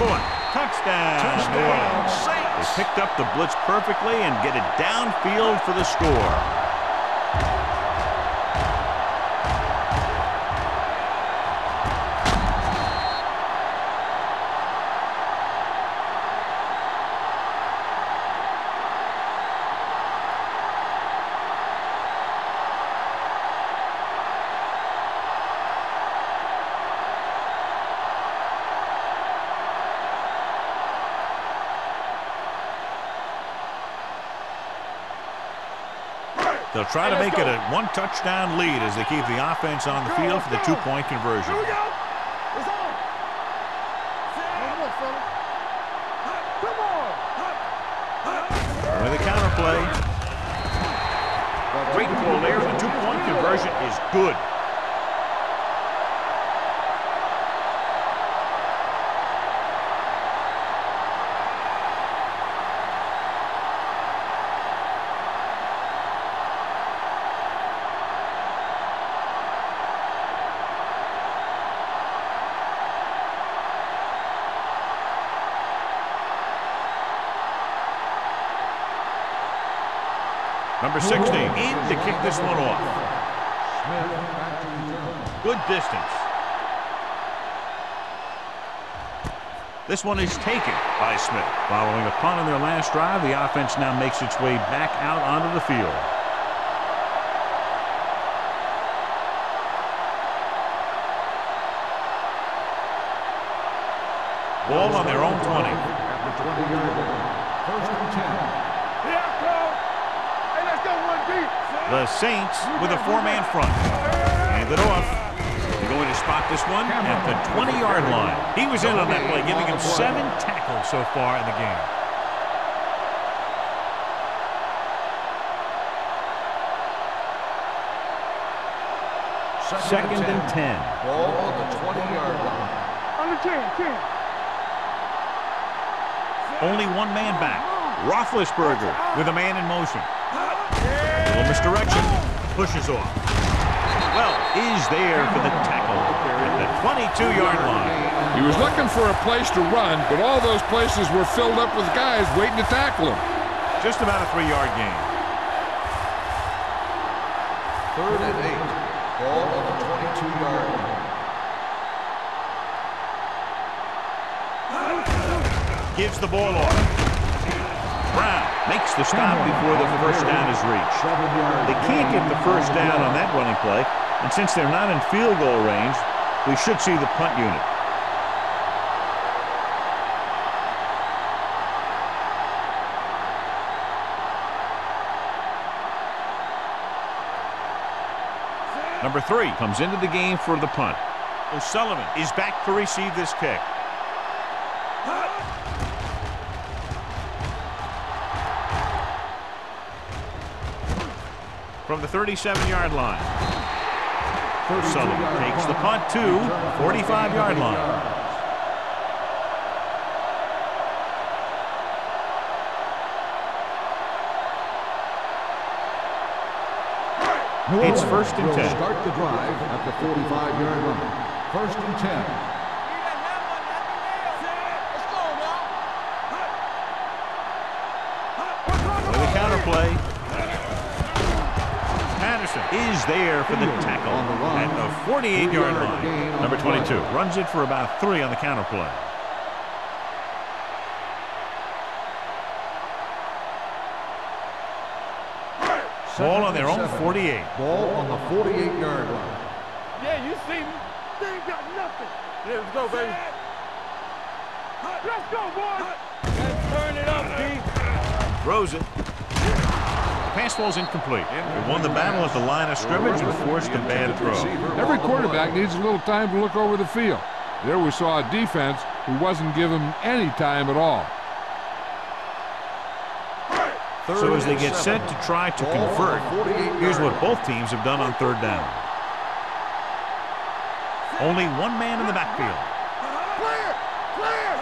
Caught. Touchdown. Orleans. They picked up the blitz perfectly and get it downfield for the score. Try to make it a one touchdown lead as they keep the offense on the field for the two point conversion. Here we go. It's on. Come on, fella. Come on. With a counter play. Great pull there. The two point conversion is good. Number 60 in to kick this one off. Good distance. This one is taken by Smith. Following a punt on their last drive, the offense now makes its way back out onto the field. Ball on their own 20. At the 20-yard line. First and 10. Here I come. Hey, let's go one deep. The Saints with a four-man front. Hand it off. They're going to spot this one At the 20-yard line. He was in on that play, giving him seven tackles so far in the game. Second and 10. Ball on the 20-yard line. On the 10, 10. Only one man back. Roethlisberger with a man in motion. Little misdirection. Pushes off. Well, is there for the tackle at the 22-yard line. He was looking for a place to run, but all those places were filled up with guys waiting to tackle him. Just about a three-yard gain. Third and eight. Ball on the 22-yard line. Gives the ball off. Brown makes the stop before the first down is reached. They can't get the first down on that running play, and since they're not in field goal range, we should see the punt unit. Number three comes into the game for the punt. O'Sullivan is back to receive this kick. From the 37-yard line. O'Sullivan takes the punt to 45-yard line. It's first and 10. Start the drive at the 45-yard line. First and 10. Patterson is there for the tackle On the run. at the 48-yard line. Number 22 play. runs it for about three on the counter play. Ball on their own 48. Ball on the 48-yard line. Yeah, you see me. They ain't got nothing. Yeah, let's go, baby. Let's go, boys. Let's turn it up, D. Throws it. Pass ball's incomplete. They won the battle at the line of scrimmage and forced a bad throw. Every quarterback needs a little time to look over the field. There we saw a defense who wasn't given any time at all. So as they get set to try to convert, here's what both teams have done on third down. Only one man in the backfield. Clear! Clear!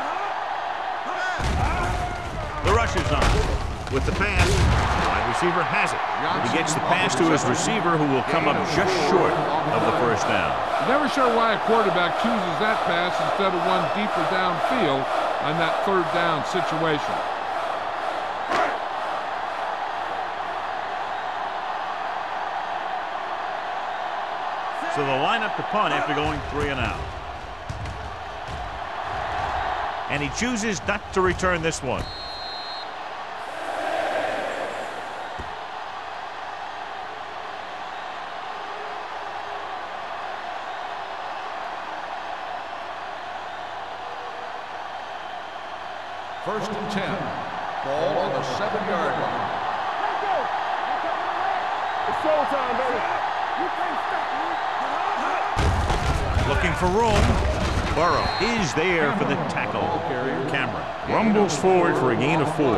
The rush is on. With the pass, the wide receiver has it. He gets the pass to his receiver who will come up just short of the first down. Never sure why a quarterback chooses that pass instead of one deeper downfield on that third down situation. So they'll line up to punt after going three and out. And he chooses not to return this one. First and 10. Ball on the 7-yard line. Let's go. It's showtime, baby. You can't stop me. Looking for room. Burrow is there for the tackle. Cameron rumbles forward for a gain of four.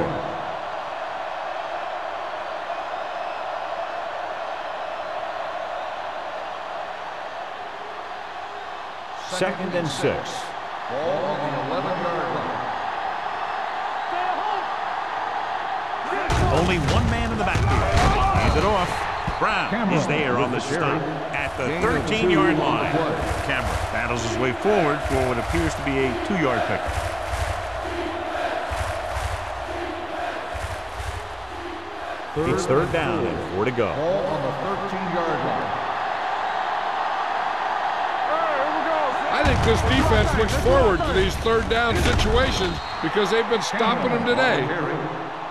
Second and six. Ball on 11-yard line. Only one man in the backfield. Hands it off. Brown is there on the stop the 13-yard line. Cameron battles his way forward for what appears to be a two-yard pickup. It's third down and four to go. Ball on the 13-yard line. I think this defense looks forward to these third down situations because they've been stopping them today.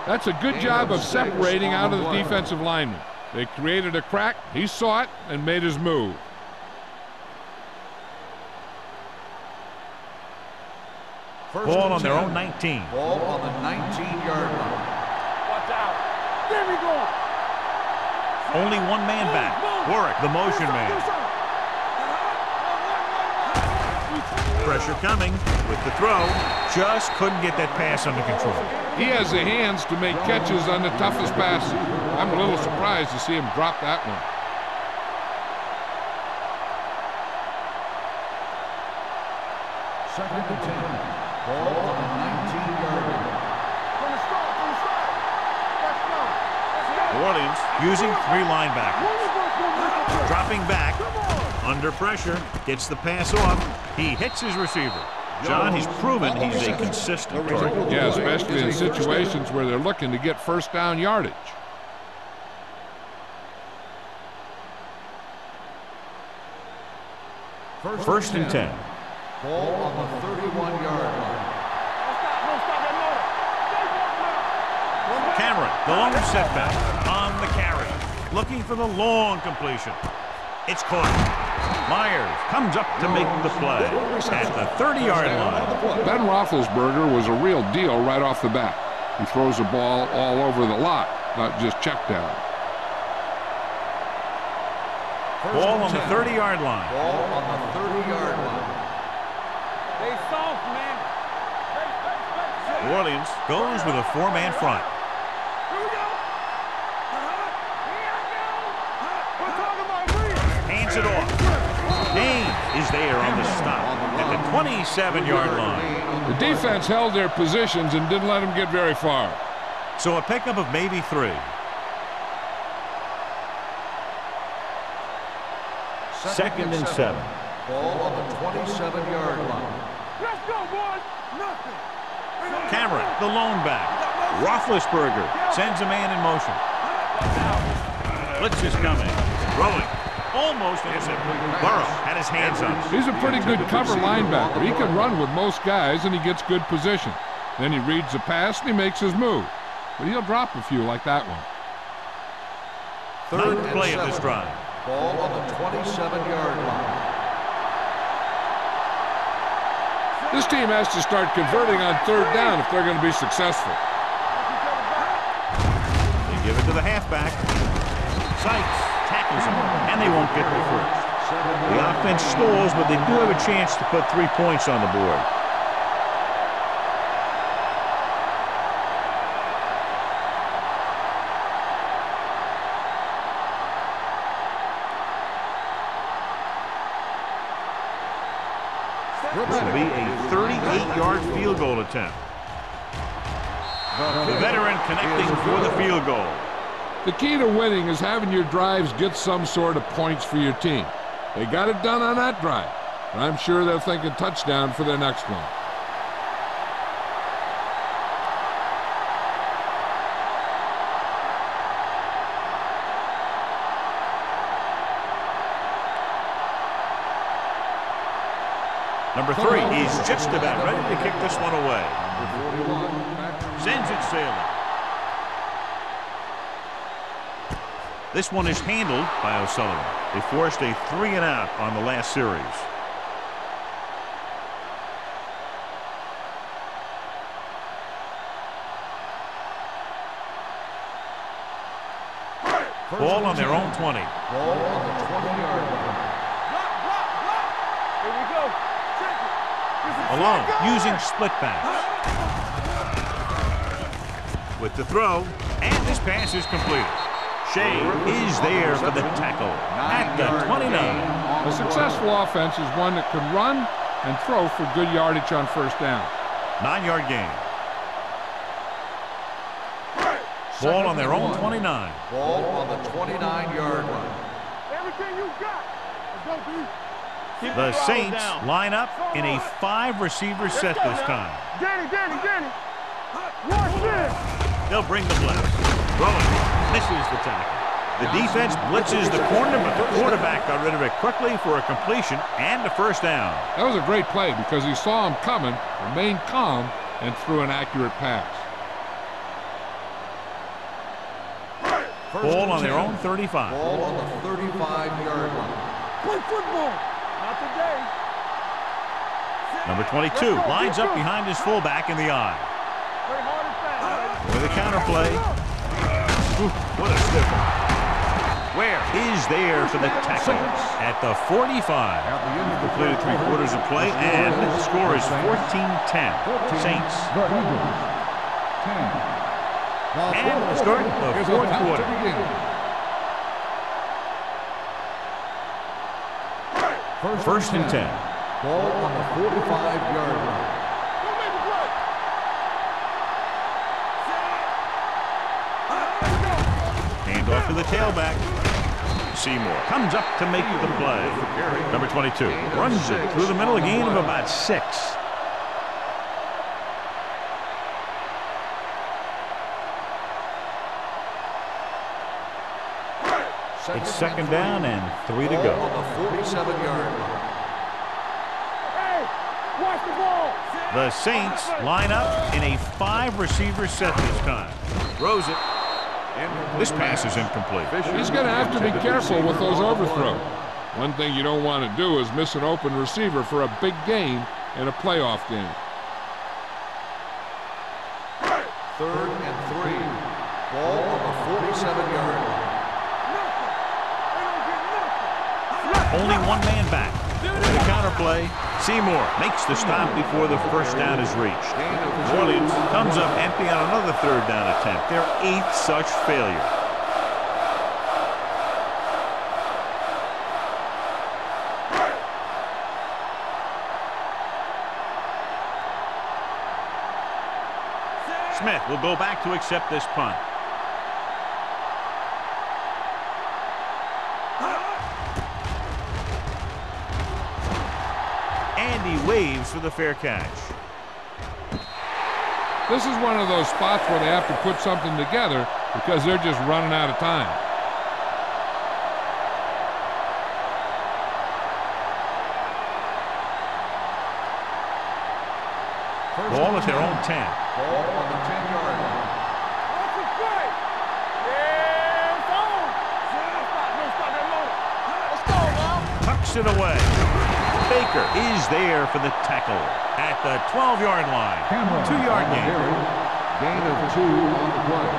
That's a good job of separating out of the defensive lineman. They created a crack, he saw it, and made his move. First Ball on their own 19. Ball on the 19-yard line. Watch out. There we go. Only one man back. Warwick, the motion man. Pressure coming with the throw. Just couldn't get that pass under control. He has the hands to make catches on the toughest passes. I'm a little surprised to see him drop that one. Second and 10. Ball on the 19-yard line. From the start, from the start. Let's go. Let's. New Orleans using three linebackers. One of us will make a play. Dropping back. Under pressure. Gets the pass off. He hits his receiver. John, he's proven he's a consistent target. Yeah, especially in situations where they're looking to get first down yardage. First and 10. Ball on the 31-yard line. Don't stop, don't stop that motor. Stay back now. Cameron, the lone setback on the carry. Looking for the long completion. It's caught. Myers comes up to make the play at the 30-yard line. Ben Roethlisberger was a real deal right off the bat. He throws the ball all over the lot, not just check down. First Ball on the 30-yard line. Ball on the 30-yard line. Stay soft, man. New Orleans goes with a four-man front. Here we go. Here I go. We're talking about me. Hands it off. Kane is there on the stop at the 27-yard line. The defense held their positions and didn't let them get very far. So a pickup of maybe three. Second and seven. Ball on the 27-yard line. Let's go, boys. Nothing. Cameron, the lone back. Roethlisberger sends a man in motion. Blitz is coming. Throwing. Almost intercepted. Burrow had his hands up. He's a pretty good cover linebacker. He can run with most guys and he gets good position. Then he reads the pass and he makes his move. But he'll drop a few like that one. Third play of this drive. Ball on the 27-yard line. This team has to start converting on third down if they're going to be successful. They give it to the halfback. Sykes tackles him, and they won't get the first. The offense stalls, but they do have a chance to put three points on the board. The key to winning is having your drives get some sort of points for your team. They got it done on that drive. And I'm sure they're thinking touchdown for their next one. Number three, he's just about ready to kick this one away. Sends it sailing. This one is handled by O'Sullivan. They forced a three and out on the last series. Ball on their own 20. Ball on the 20-yard line. Here we go. Alone, using split backs. With the throw, and this pass is completed. Shea is there for the tackle at the 29. A successful offense is one that can run and throw for good yardage on first down. Nine-yard gain. Ball on their own 29. Ball on the 29-yard line. Everything you got. Let's go, B. Keep The Saints line up in a five-receiver set this time. Danny, Danny, Danny. Watch this. They'll bring the blitz. Throwing. Misses the tackle. The defense blitzes the corner, but the quarterback got rid of it quickly for a completion and a first down. That was a great play because he saw him coming, remained calm, and threw an accurate pass. First Ball and on their own 35. Ball on the 35-yard line. Play football. Not today. Number 22 lines up behind his fullback in the I. Play hard and fast. With a counter play. Ooh, what a stiffer. Where is there for the tackle at the 45. At the end of the Completed three quarters of play, and the score is 14-10. Saints. The Eagles. 10. The And we'll start quarter the fourth quarter. First and 10. Ball on the 45-yard line. To the tailback. Seymour comes up to make the play. Number 22 runs it through the middle, again of about six. It's second down and three to go. the 47-yard line. Hey, watch the ball. The Saints line up in a five-receiver set this time. Throws it. This pass is incomplete. He's going to have to be careful with those overthrows. One thing you don't want to do is miss an open receiver for a big game in a playoff game. Seymour makes the stop before the first down is reached. Orleans comes up empty on another third down attempt. Their eighth such failure. Smith will go back to accept this punt. He waves for the fair catch. This is one of those spots where they have to put something together because they're just running out of time. First Ball at their own 10. Ball on the 10-yard line. Watch the play. Yeah, it's on. No stop, no stop that loader. Let's go now. Tucks it away. Baker is there for the tackle at the 12-yard line. Cameron Two-yard gain. Gain of two on the play.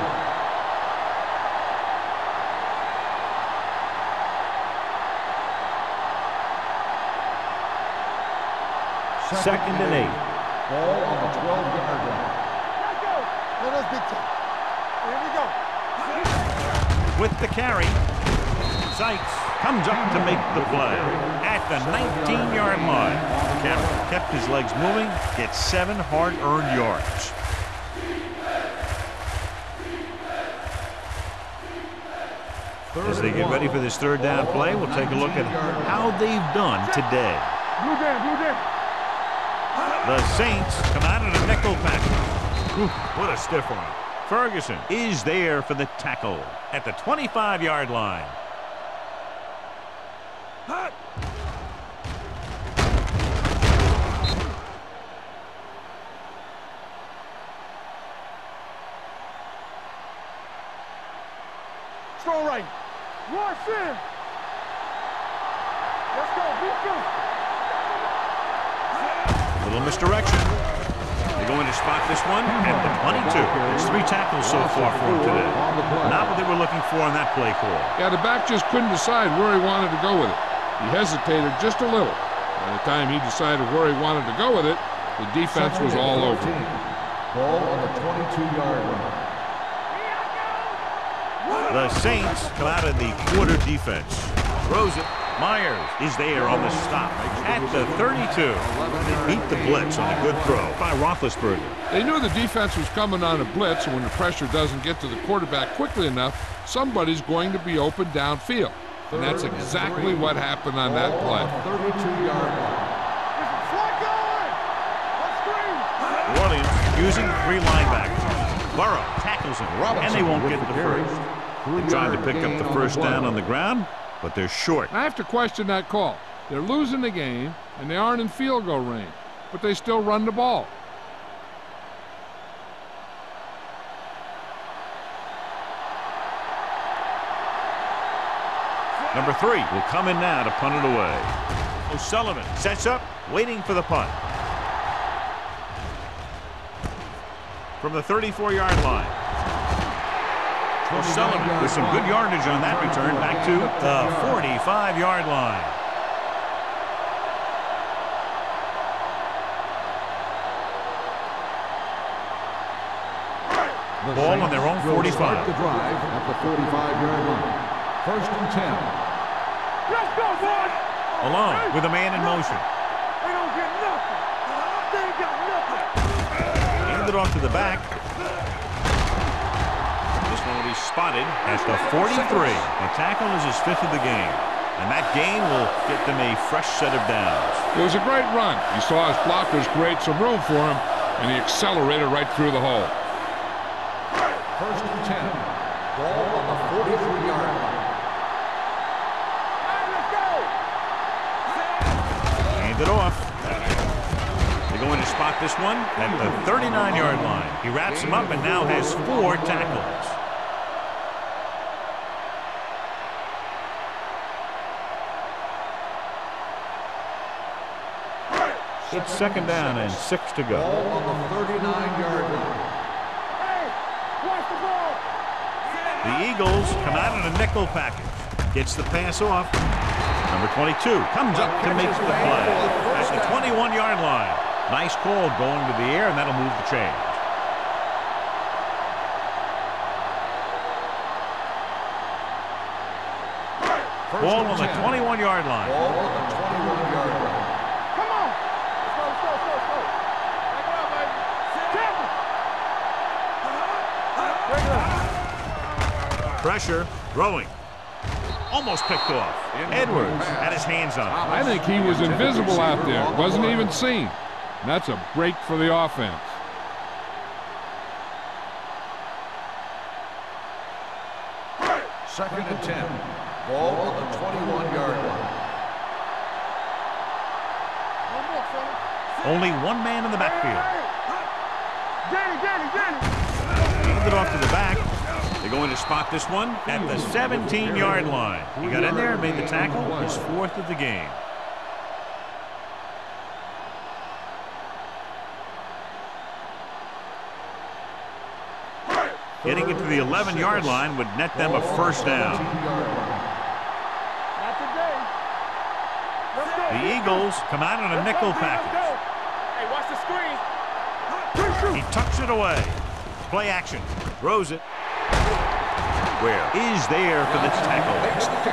Second and eight. Ball on the 12-yard line. Let's go. Let us big time. Here we go. With the carry, Sykes comes up to make the play at the 19-yard line. Cameron kept his legs moving, gets seven hard-earned yards. As they get ready for this third down play, we'll take a look at how they've done today. Blue jam, blue jam. The Saints come out in a nickel package. What a stiff one. Ferguson is there for the tackle at the 25-yard line. Just couldn't decide where he wanted to go with it. He hesitated just a little. By the time he decided where he wanted to go with it, the defense was all over. 14. Ball on the 22-yard line. The Saints come out in the quarter defense. Throws it. Myers is there on the stop at the 32. They beat the blitz on a good throw by Roethlisberger. They knew the defense was coming on a blitz, and when the pressure doesn't get to the quarterback quickly enough, somebody's going to be open downfield. And that's exactly what happened on that play. on 32-yard line. Slide going. Let's screen. New Orleans using three linebackers. Burrow tackles him, and they won't get the first. They're trying to pick up the first down on the ground, but they're short. I have to question that call. They're losing the game, and they aren't in field goal range, but they still run the ball. Number three will come in now to punt it away. O'Sullivan sets up, waiting for the punt. From the 34-yard line. O'Sullivan with some good yardage on that return back to the 45-yard line. Ball on their own 45. The drive at the 45-yard line. First and 10. Let's go, boys! Alone with a man in motion. They don't get nothing. They ain't got nothing. Handed off to the back. This one will be spotted at the 43. The tackle is his fifth of the game. And that gain will get them a fresh set of downs. It was a great run. He saw his blockers create some room for him, and he accelerated right through the hole. First and 10. Ball on the 43-yard it off. They're going to spot this one at the 39-yard line. He wraps him up and now has four tackles. It's second down and six to go. Ball on the 39-yard line. The! The Eagles come out in a nickel package. Gets the pass off. Number 22 comes up to make the play at the 21-yard line. Nice call going to the air, and that'll move the change. First Ball on the 21-yard line. Ball on the 21-yard line. Come on! Let's go, let's go, let's go, let's go. Back it up, baby. Tampa! Break it up. Pressure, throwing. Almost picked off. Edwards had his hands on it. I think he was invisible out there. Wasn't even seen. And that's a break for the offense. Second and 10. Ball on the 21-yard line. One more, fella. Only one man in the backfield. Danny, Danny, Danny! Handed off to the back. Going to spot this one at the 17-yard line. He got in there and made the tackle, his fourth of the game. Getting it to the 11-yard line would net them a first down. The Eagles come out in a nickel package. He tucks it away. Play action. Throws it. Where is there for the tackle?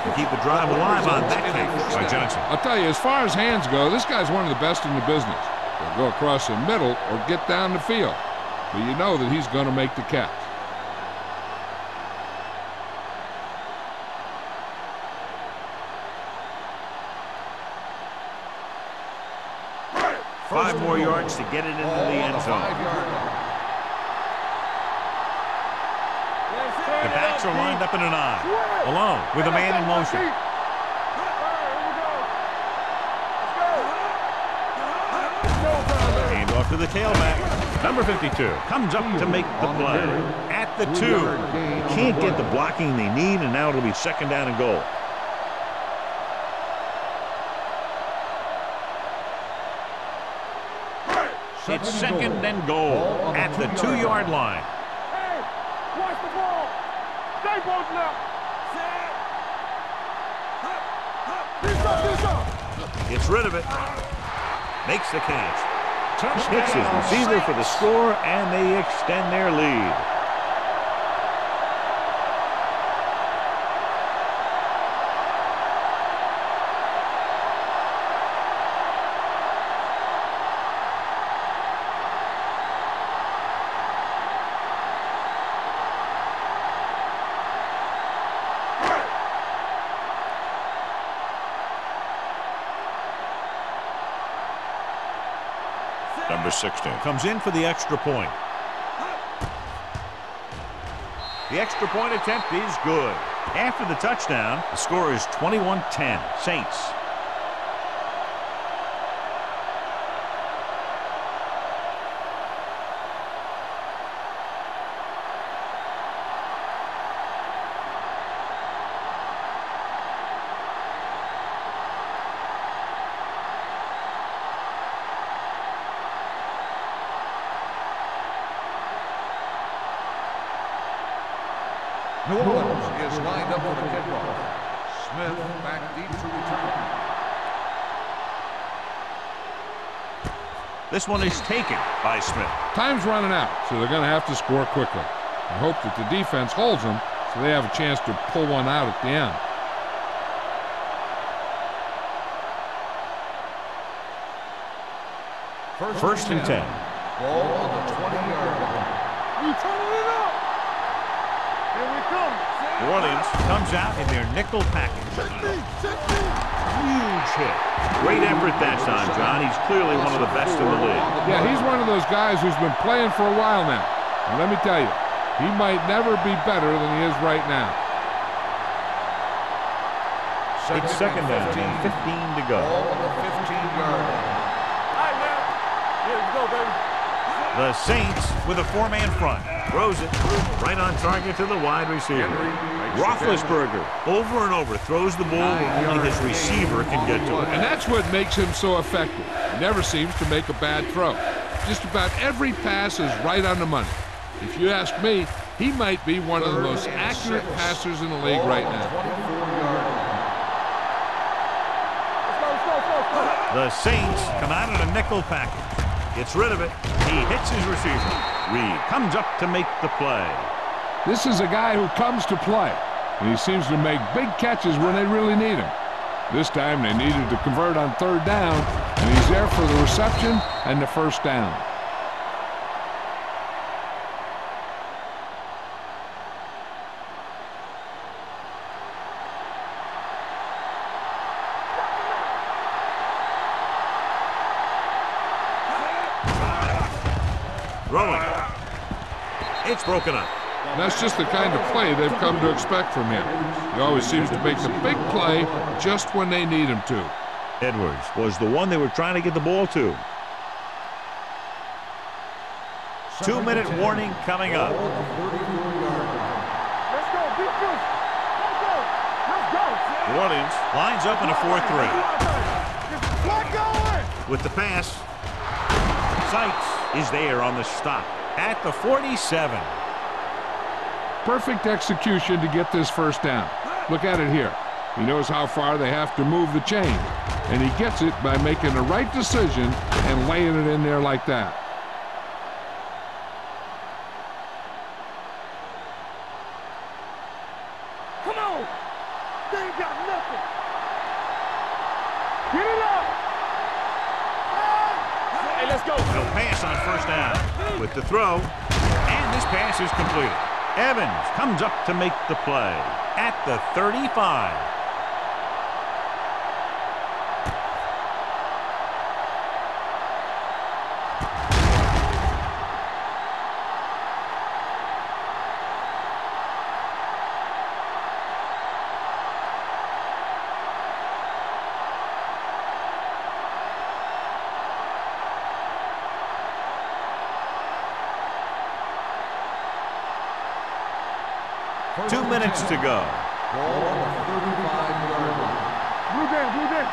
To keep the drive alive on that catch by Johnson. I'll tell you, as far as hands go, this guy's one of the best in the business. He'll go across the middle or get down the field. But you know that he's going to make the catch. Five more yards to get it into the end zone. 5-yard line. The backs are lined up in an I. Alone with a man in motion. Hand off to the tailback. Number 52 comes up to make the play. At the two. Can't get the blocking they need, and now it'll be second down and goal. It's second and goal at the two-yard line. Hey, watch the ball. Gets rid of it. Makes the catch. Hits his receiver for the score, and they extend their lead. Number 16 comes in for the extra point. The extra point attempt is good. After the touchdown, the score is 21-10. Saints. one is taken by Smith. Time's running out, so they're going to have to score quickly. I hope that the defense holds them so they have a chance to pull one out at the end. First, and 10. 10. Orleans comes out in their nickel package. Set me, set me. Huge hit. Great effort that time, John. He's clearly one of the best in the league. Yeah, he's one of those guys who's been playing for a while now. And let me tell you, he might never be better than he is right now. It's second down and 15 to go. Ball on the 15-yard line. All right, man. Here we go, baby. The Saints with a four-man front. Throws it right on target to the wide receiver. Roethlisberger over and over throws the ball where only his receiver can get to it. And that's what makes him so effective. He never seems to make a bad throw. Just about every pass is right on the money. If you ask me, he might be one of the most accurate passers in the league right now. 24-yard line. Let's go, let's go, let's go, let's go. The Saints come out in a nickel package. Gets rid of it. He hits his receiver. Reed comes up to make the play. This is a guy who comes to play, and he seems to make big catches when they really need him. This time they needed to convert on third down, and he's there for the reception and the first down. Throwing. It's broken up. And that's just the kind of play they've come to expect from him. He always seems to make the big play just when they need him to. Edwards was the one they were trying to get the ball to. Two-minute warning coming up. Ball on the 34-yard line. Let's go, defense. Let's go. Let's go. New Orleans lines up in a 4-3. With the pass, Sykes is there on the stop at the 47. Perfect execution to get this first down. Look at it here. He knows how far they have to move the chain, and he gets it by making the right decision and laying it in there like that. Come on. They ain't got nothing. Get it up. Hey, let's go. No pass on first down. With the throw, and this pass is completed. Evans comes up to make the play at the 35. Minutes to go. The 35-yard line. Blue down, blue down.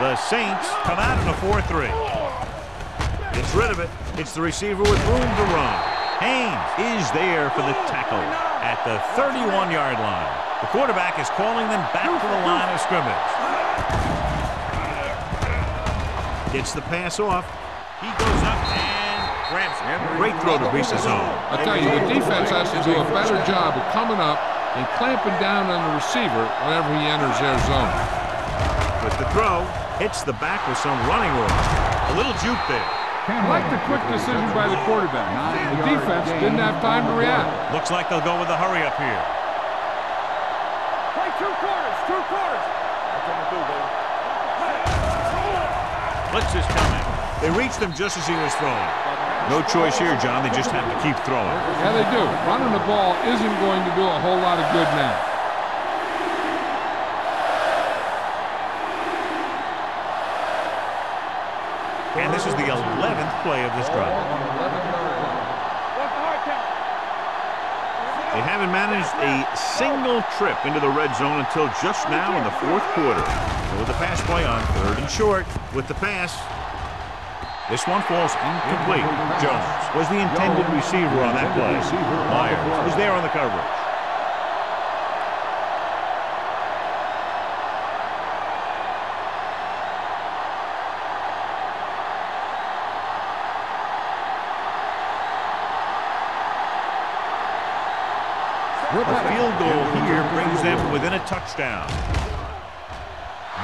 The Saints come out in a 4-3. Gets rid of it. It's the receiver with room to run. Haynes is there for the tackle at the 31-yard line. The quarterback is calling them back to the line of scrimmage. Gets the pass off. He goes up and grabs it. Great throw to reach the zone. I tell you, the defense has to do a better job of coming up and clamping down on the receiver whenever he enters their zone. With the throw, hits the back with some running room. A little juke there. I like the quick decision by the quarterback. The defense didn't have time to react. Looks like they'll go with the hurry up here. Play two quarters, two quarters. I'm gonna do, baby. Blitz is coming. They reached him just as he was throwing. No choice here, John. They just have to keep throwing. Yeah, they do. Running the ball isn't going to do a whole lot of good now. And this is the 11th play of this drive. on the 11-yard line. What's the hard count? They haven't managed a single trip into the red zone until just now in the fourth quarter. So with the pass play on third and short, with the pass, this one falls incomplete. Jones was the intended receiver on that play. Myers was there on the coverage. A field goal here brings them within a touchdown.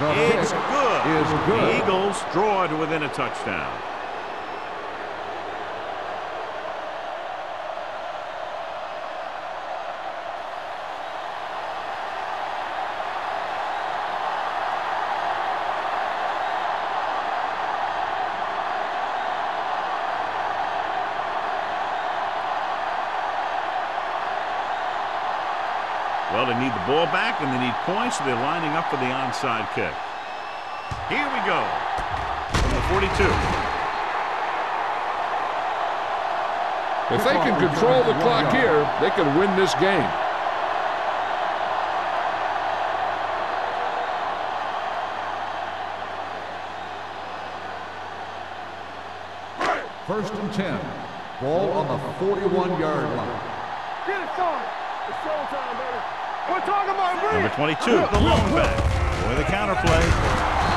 The It's good. is The. Eagles draw to within a touchdown. The ball back and they need points, so they're lining up for the onside kick. Here we go. From the 42. If they can control the clock here, they can win this game. First and 10. Ball on the 41-yard line. Get it, son. It's showtime, baby. We're talking about. Number 22, the lone back. With a counter play.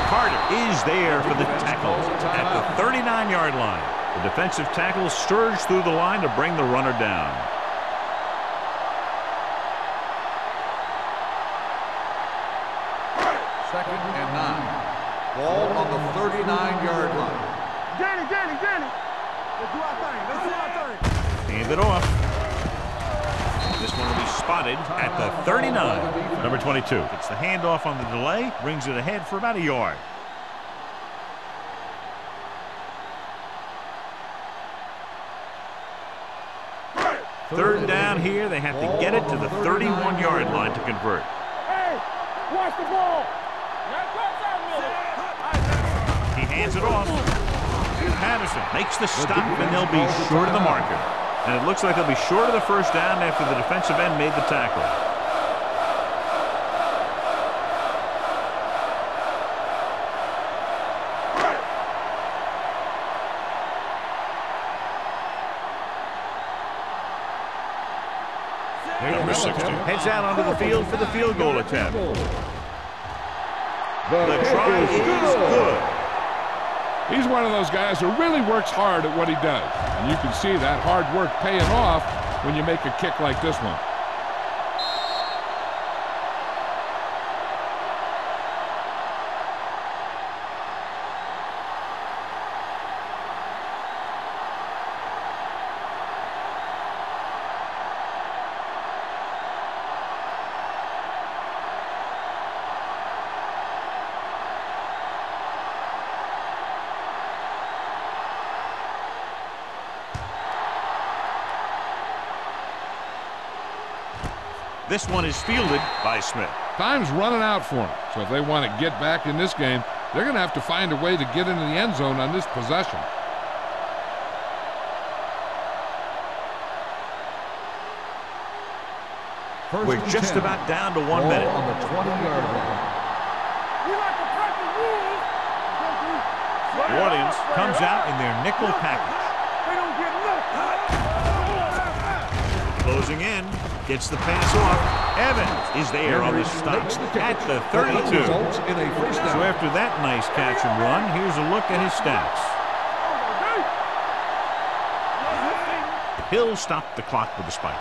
Carter is there for the tackle at the 39-yard line. The defensive tackle surged through the line to bring the runner down. Second and nine. Ball on the 39-yard line. Danny, Danny, Danny. Let's do our thing. Let's do our thing. Hand it off. This one will be spotted at the 39. Number 22 gets the handoff on the delay, brings it ahead for about a yard. Third down here, they have to get it to the 31-yard line to convert. Hey, watch the ball. He hands it off. Patterson makes the stop, and they'll be short of the marker. And it looks like they'll be short of the first down after the defensive end made the tackle. Heads out onto the field for the field goal attempt. The try is good. He's one of those guys who really works hard at what he does. And you can see that hard work paying off when you make a kick like this one. This one is fielded by Smith. Time's running out for them. So if they want to get back in this game, they're going to have to find a way to get into the end zone on this possession. First We're just 10. about down to one Ball minute. on the 20-yard line. We like to practice rules. Don't we? The audience comes out in their nickel package. They don't get nothing. Closing in, gets the pass off. Evans is there on the stop at the 32. in a first So after that nice catch and run, here's a look at his stats. Hill stopped the clock with a spike.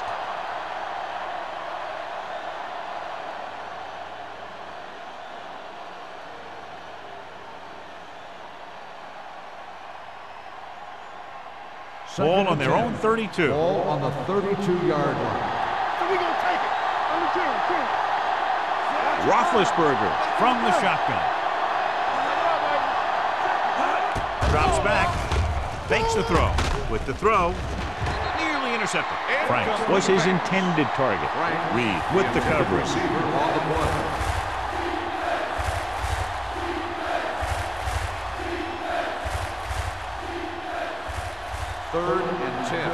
Second Ball on their 10. own 32. Ball on the 32-yard line. So we gonna take it. On the 10, 10. Roethlisberger from the shotgun. Drops back, fakes the throw. With the throw, nearly intercepted. Franks was his intended target. Reed with the coverage. Third and 10.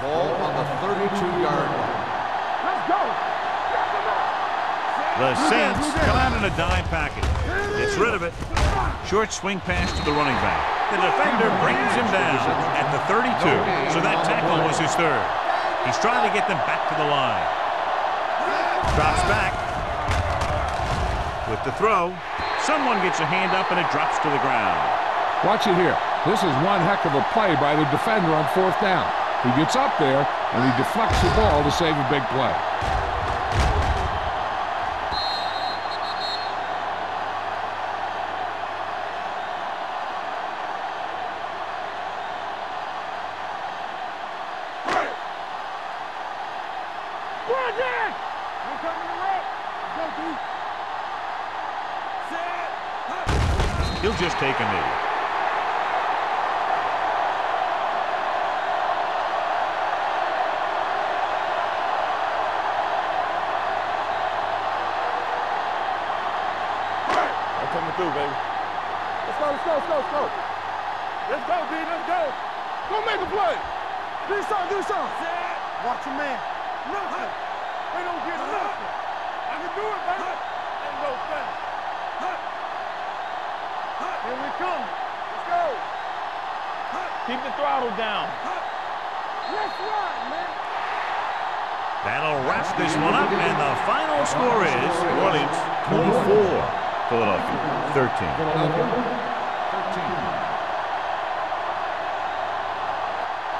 Ball on the 32-yard line. Let's go. The Saints come out in a dime package. Gets rid of it. Short swing pass to the running back. The defender brings him down at the 32. So that tackle was his third. He's trying to get them back to the line. Drops back. With the throw, someone gets a hand up and it drops to the ground. Watch it here. This is one heck of a play by the defender on fourth down. He gets up there and he deflects the ball to save a big play. taken the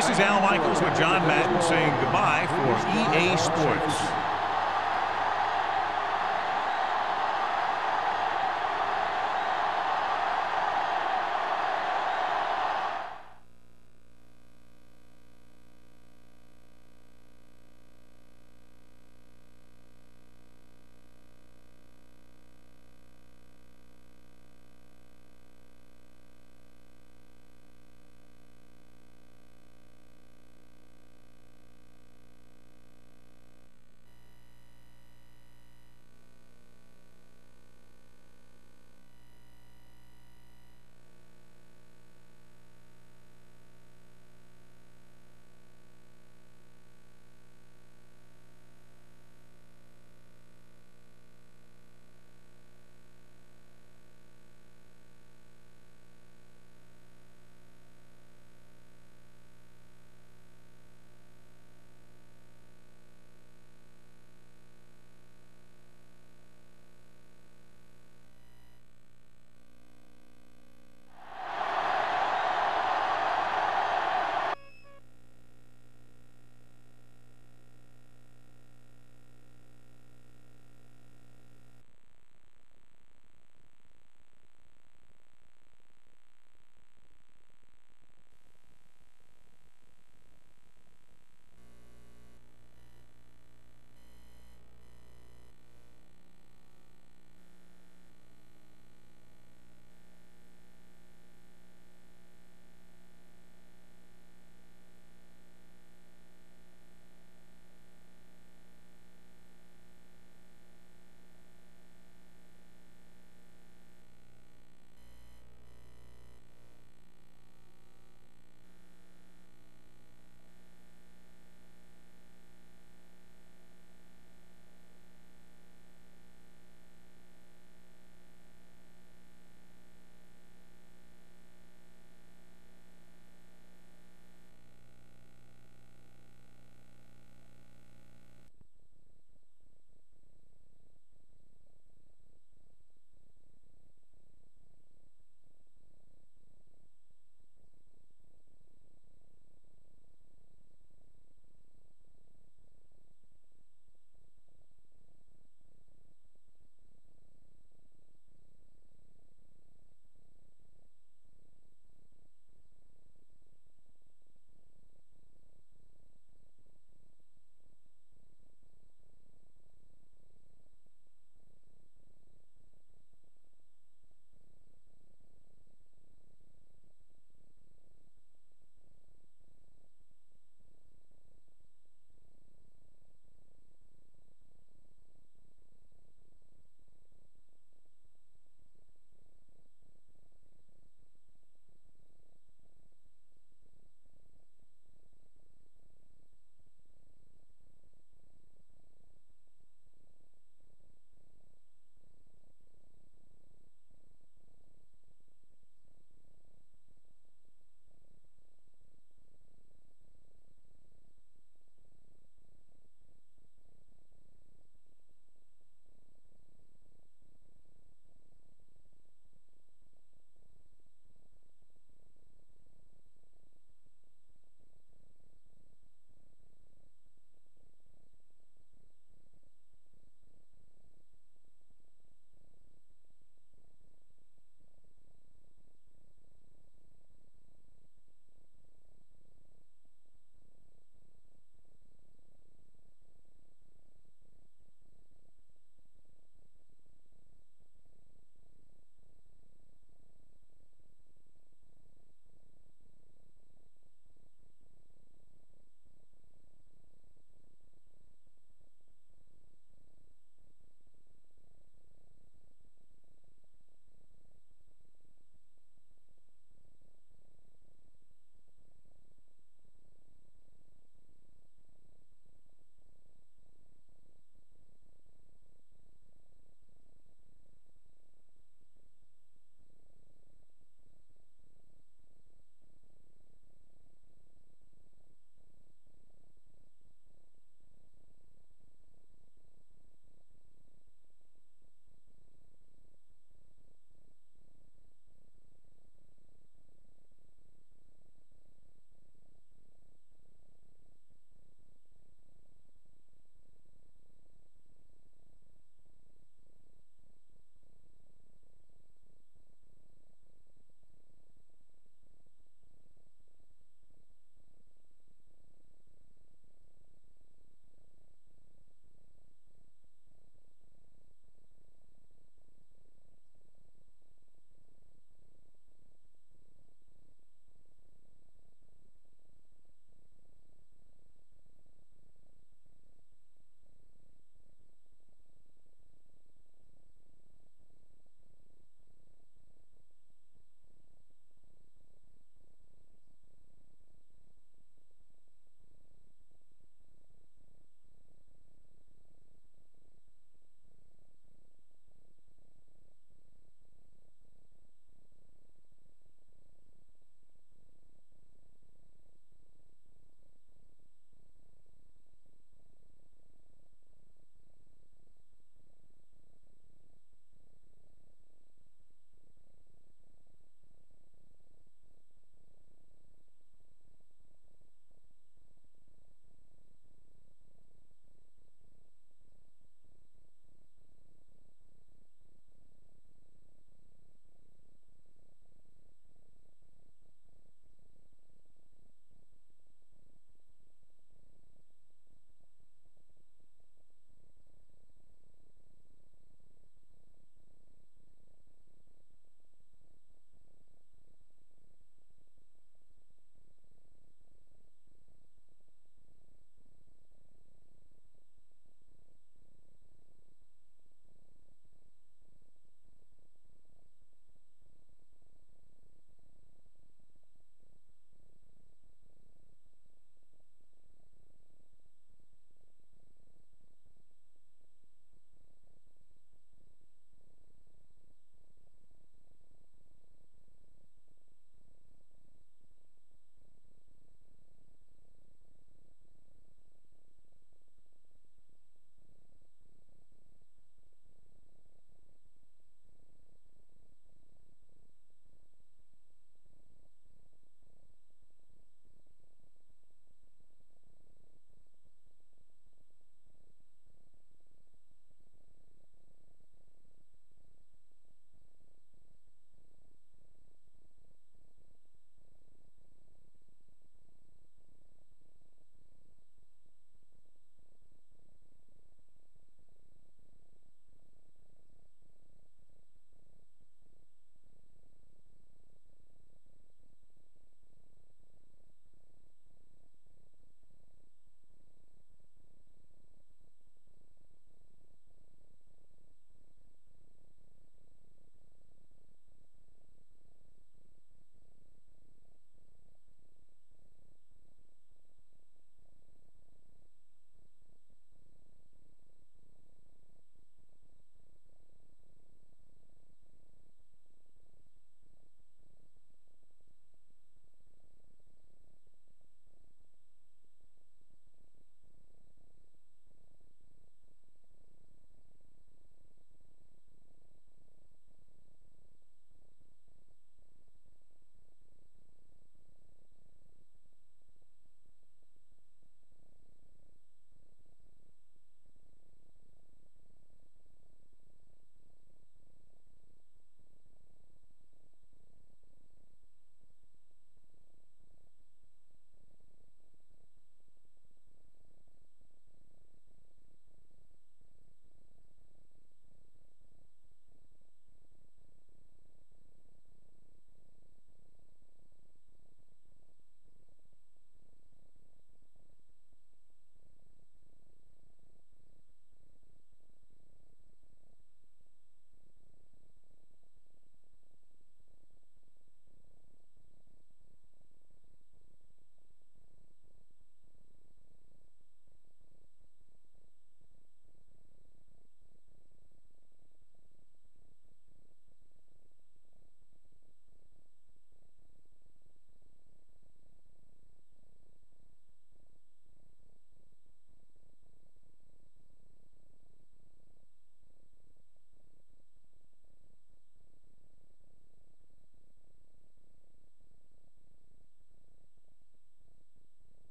This is Al Michaels with John Madden saying goodbye for EA Sports.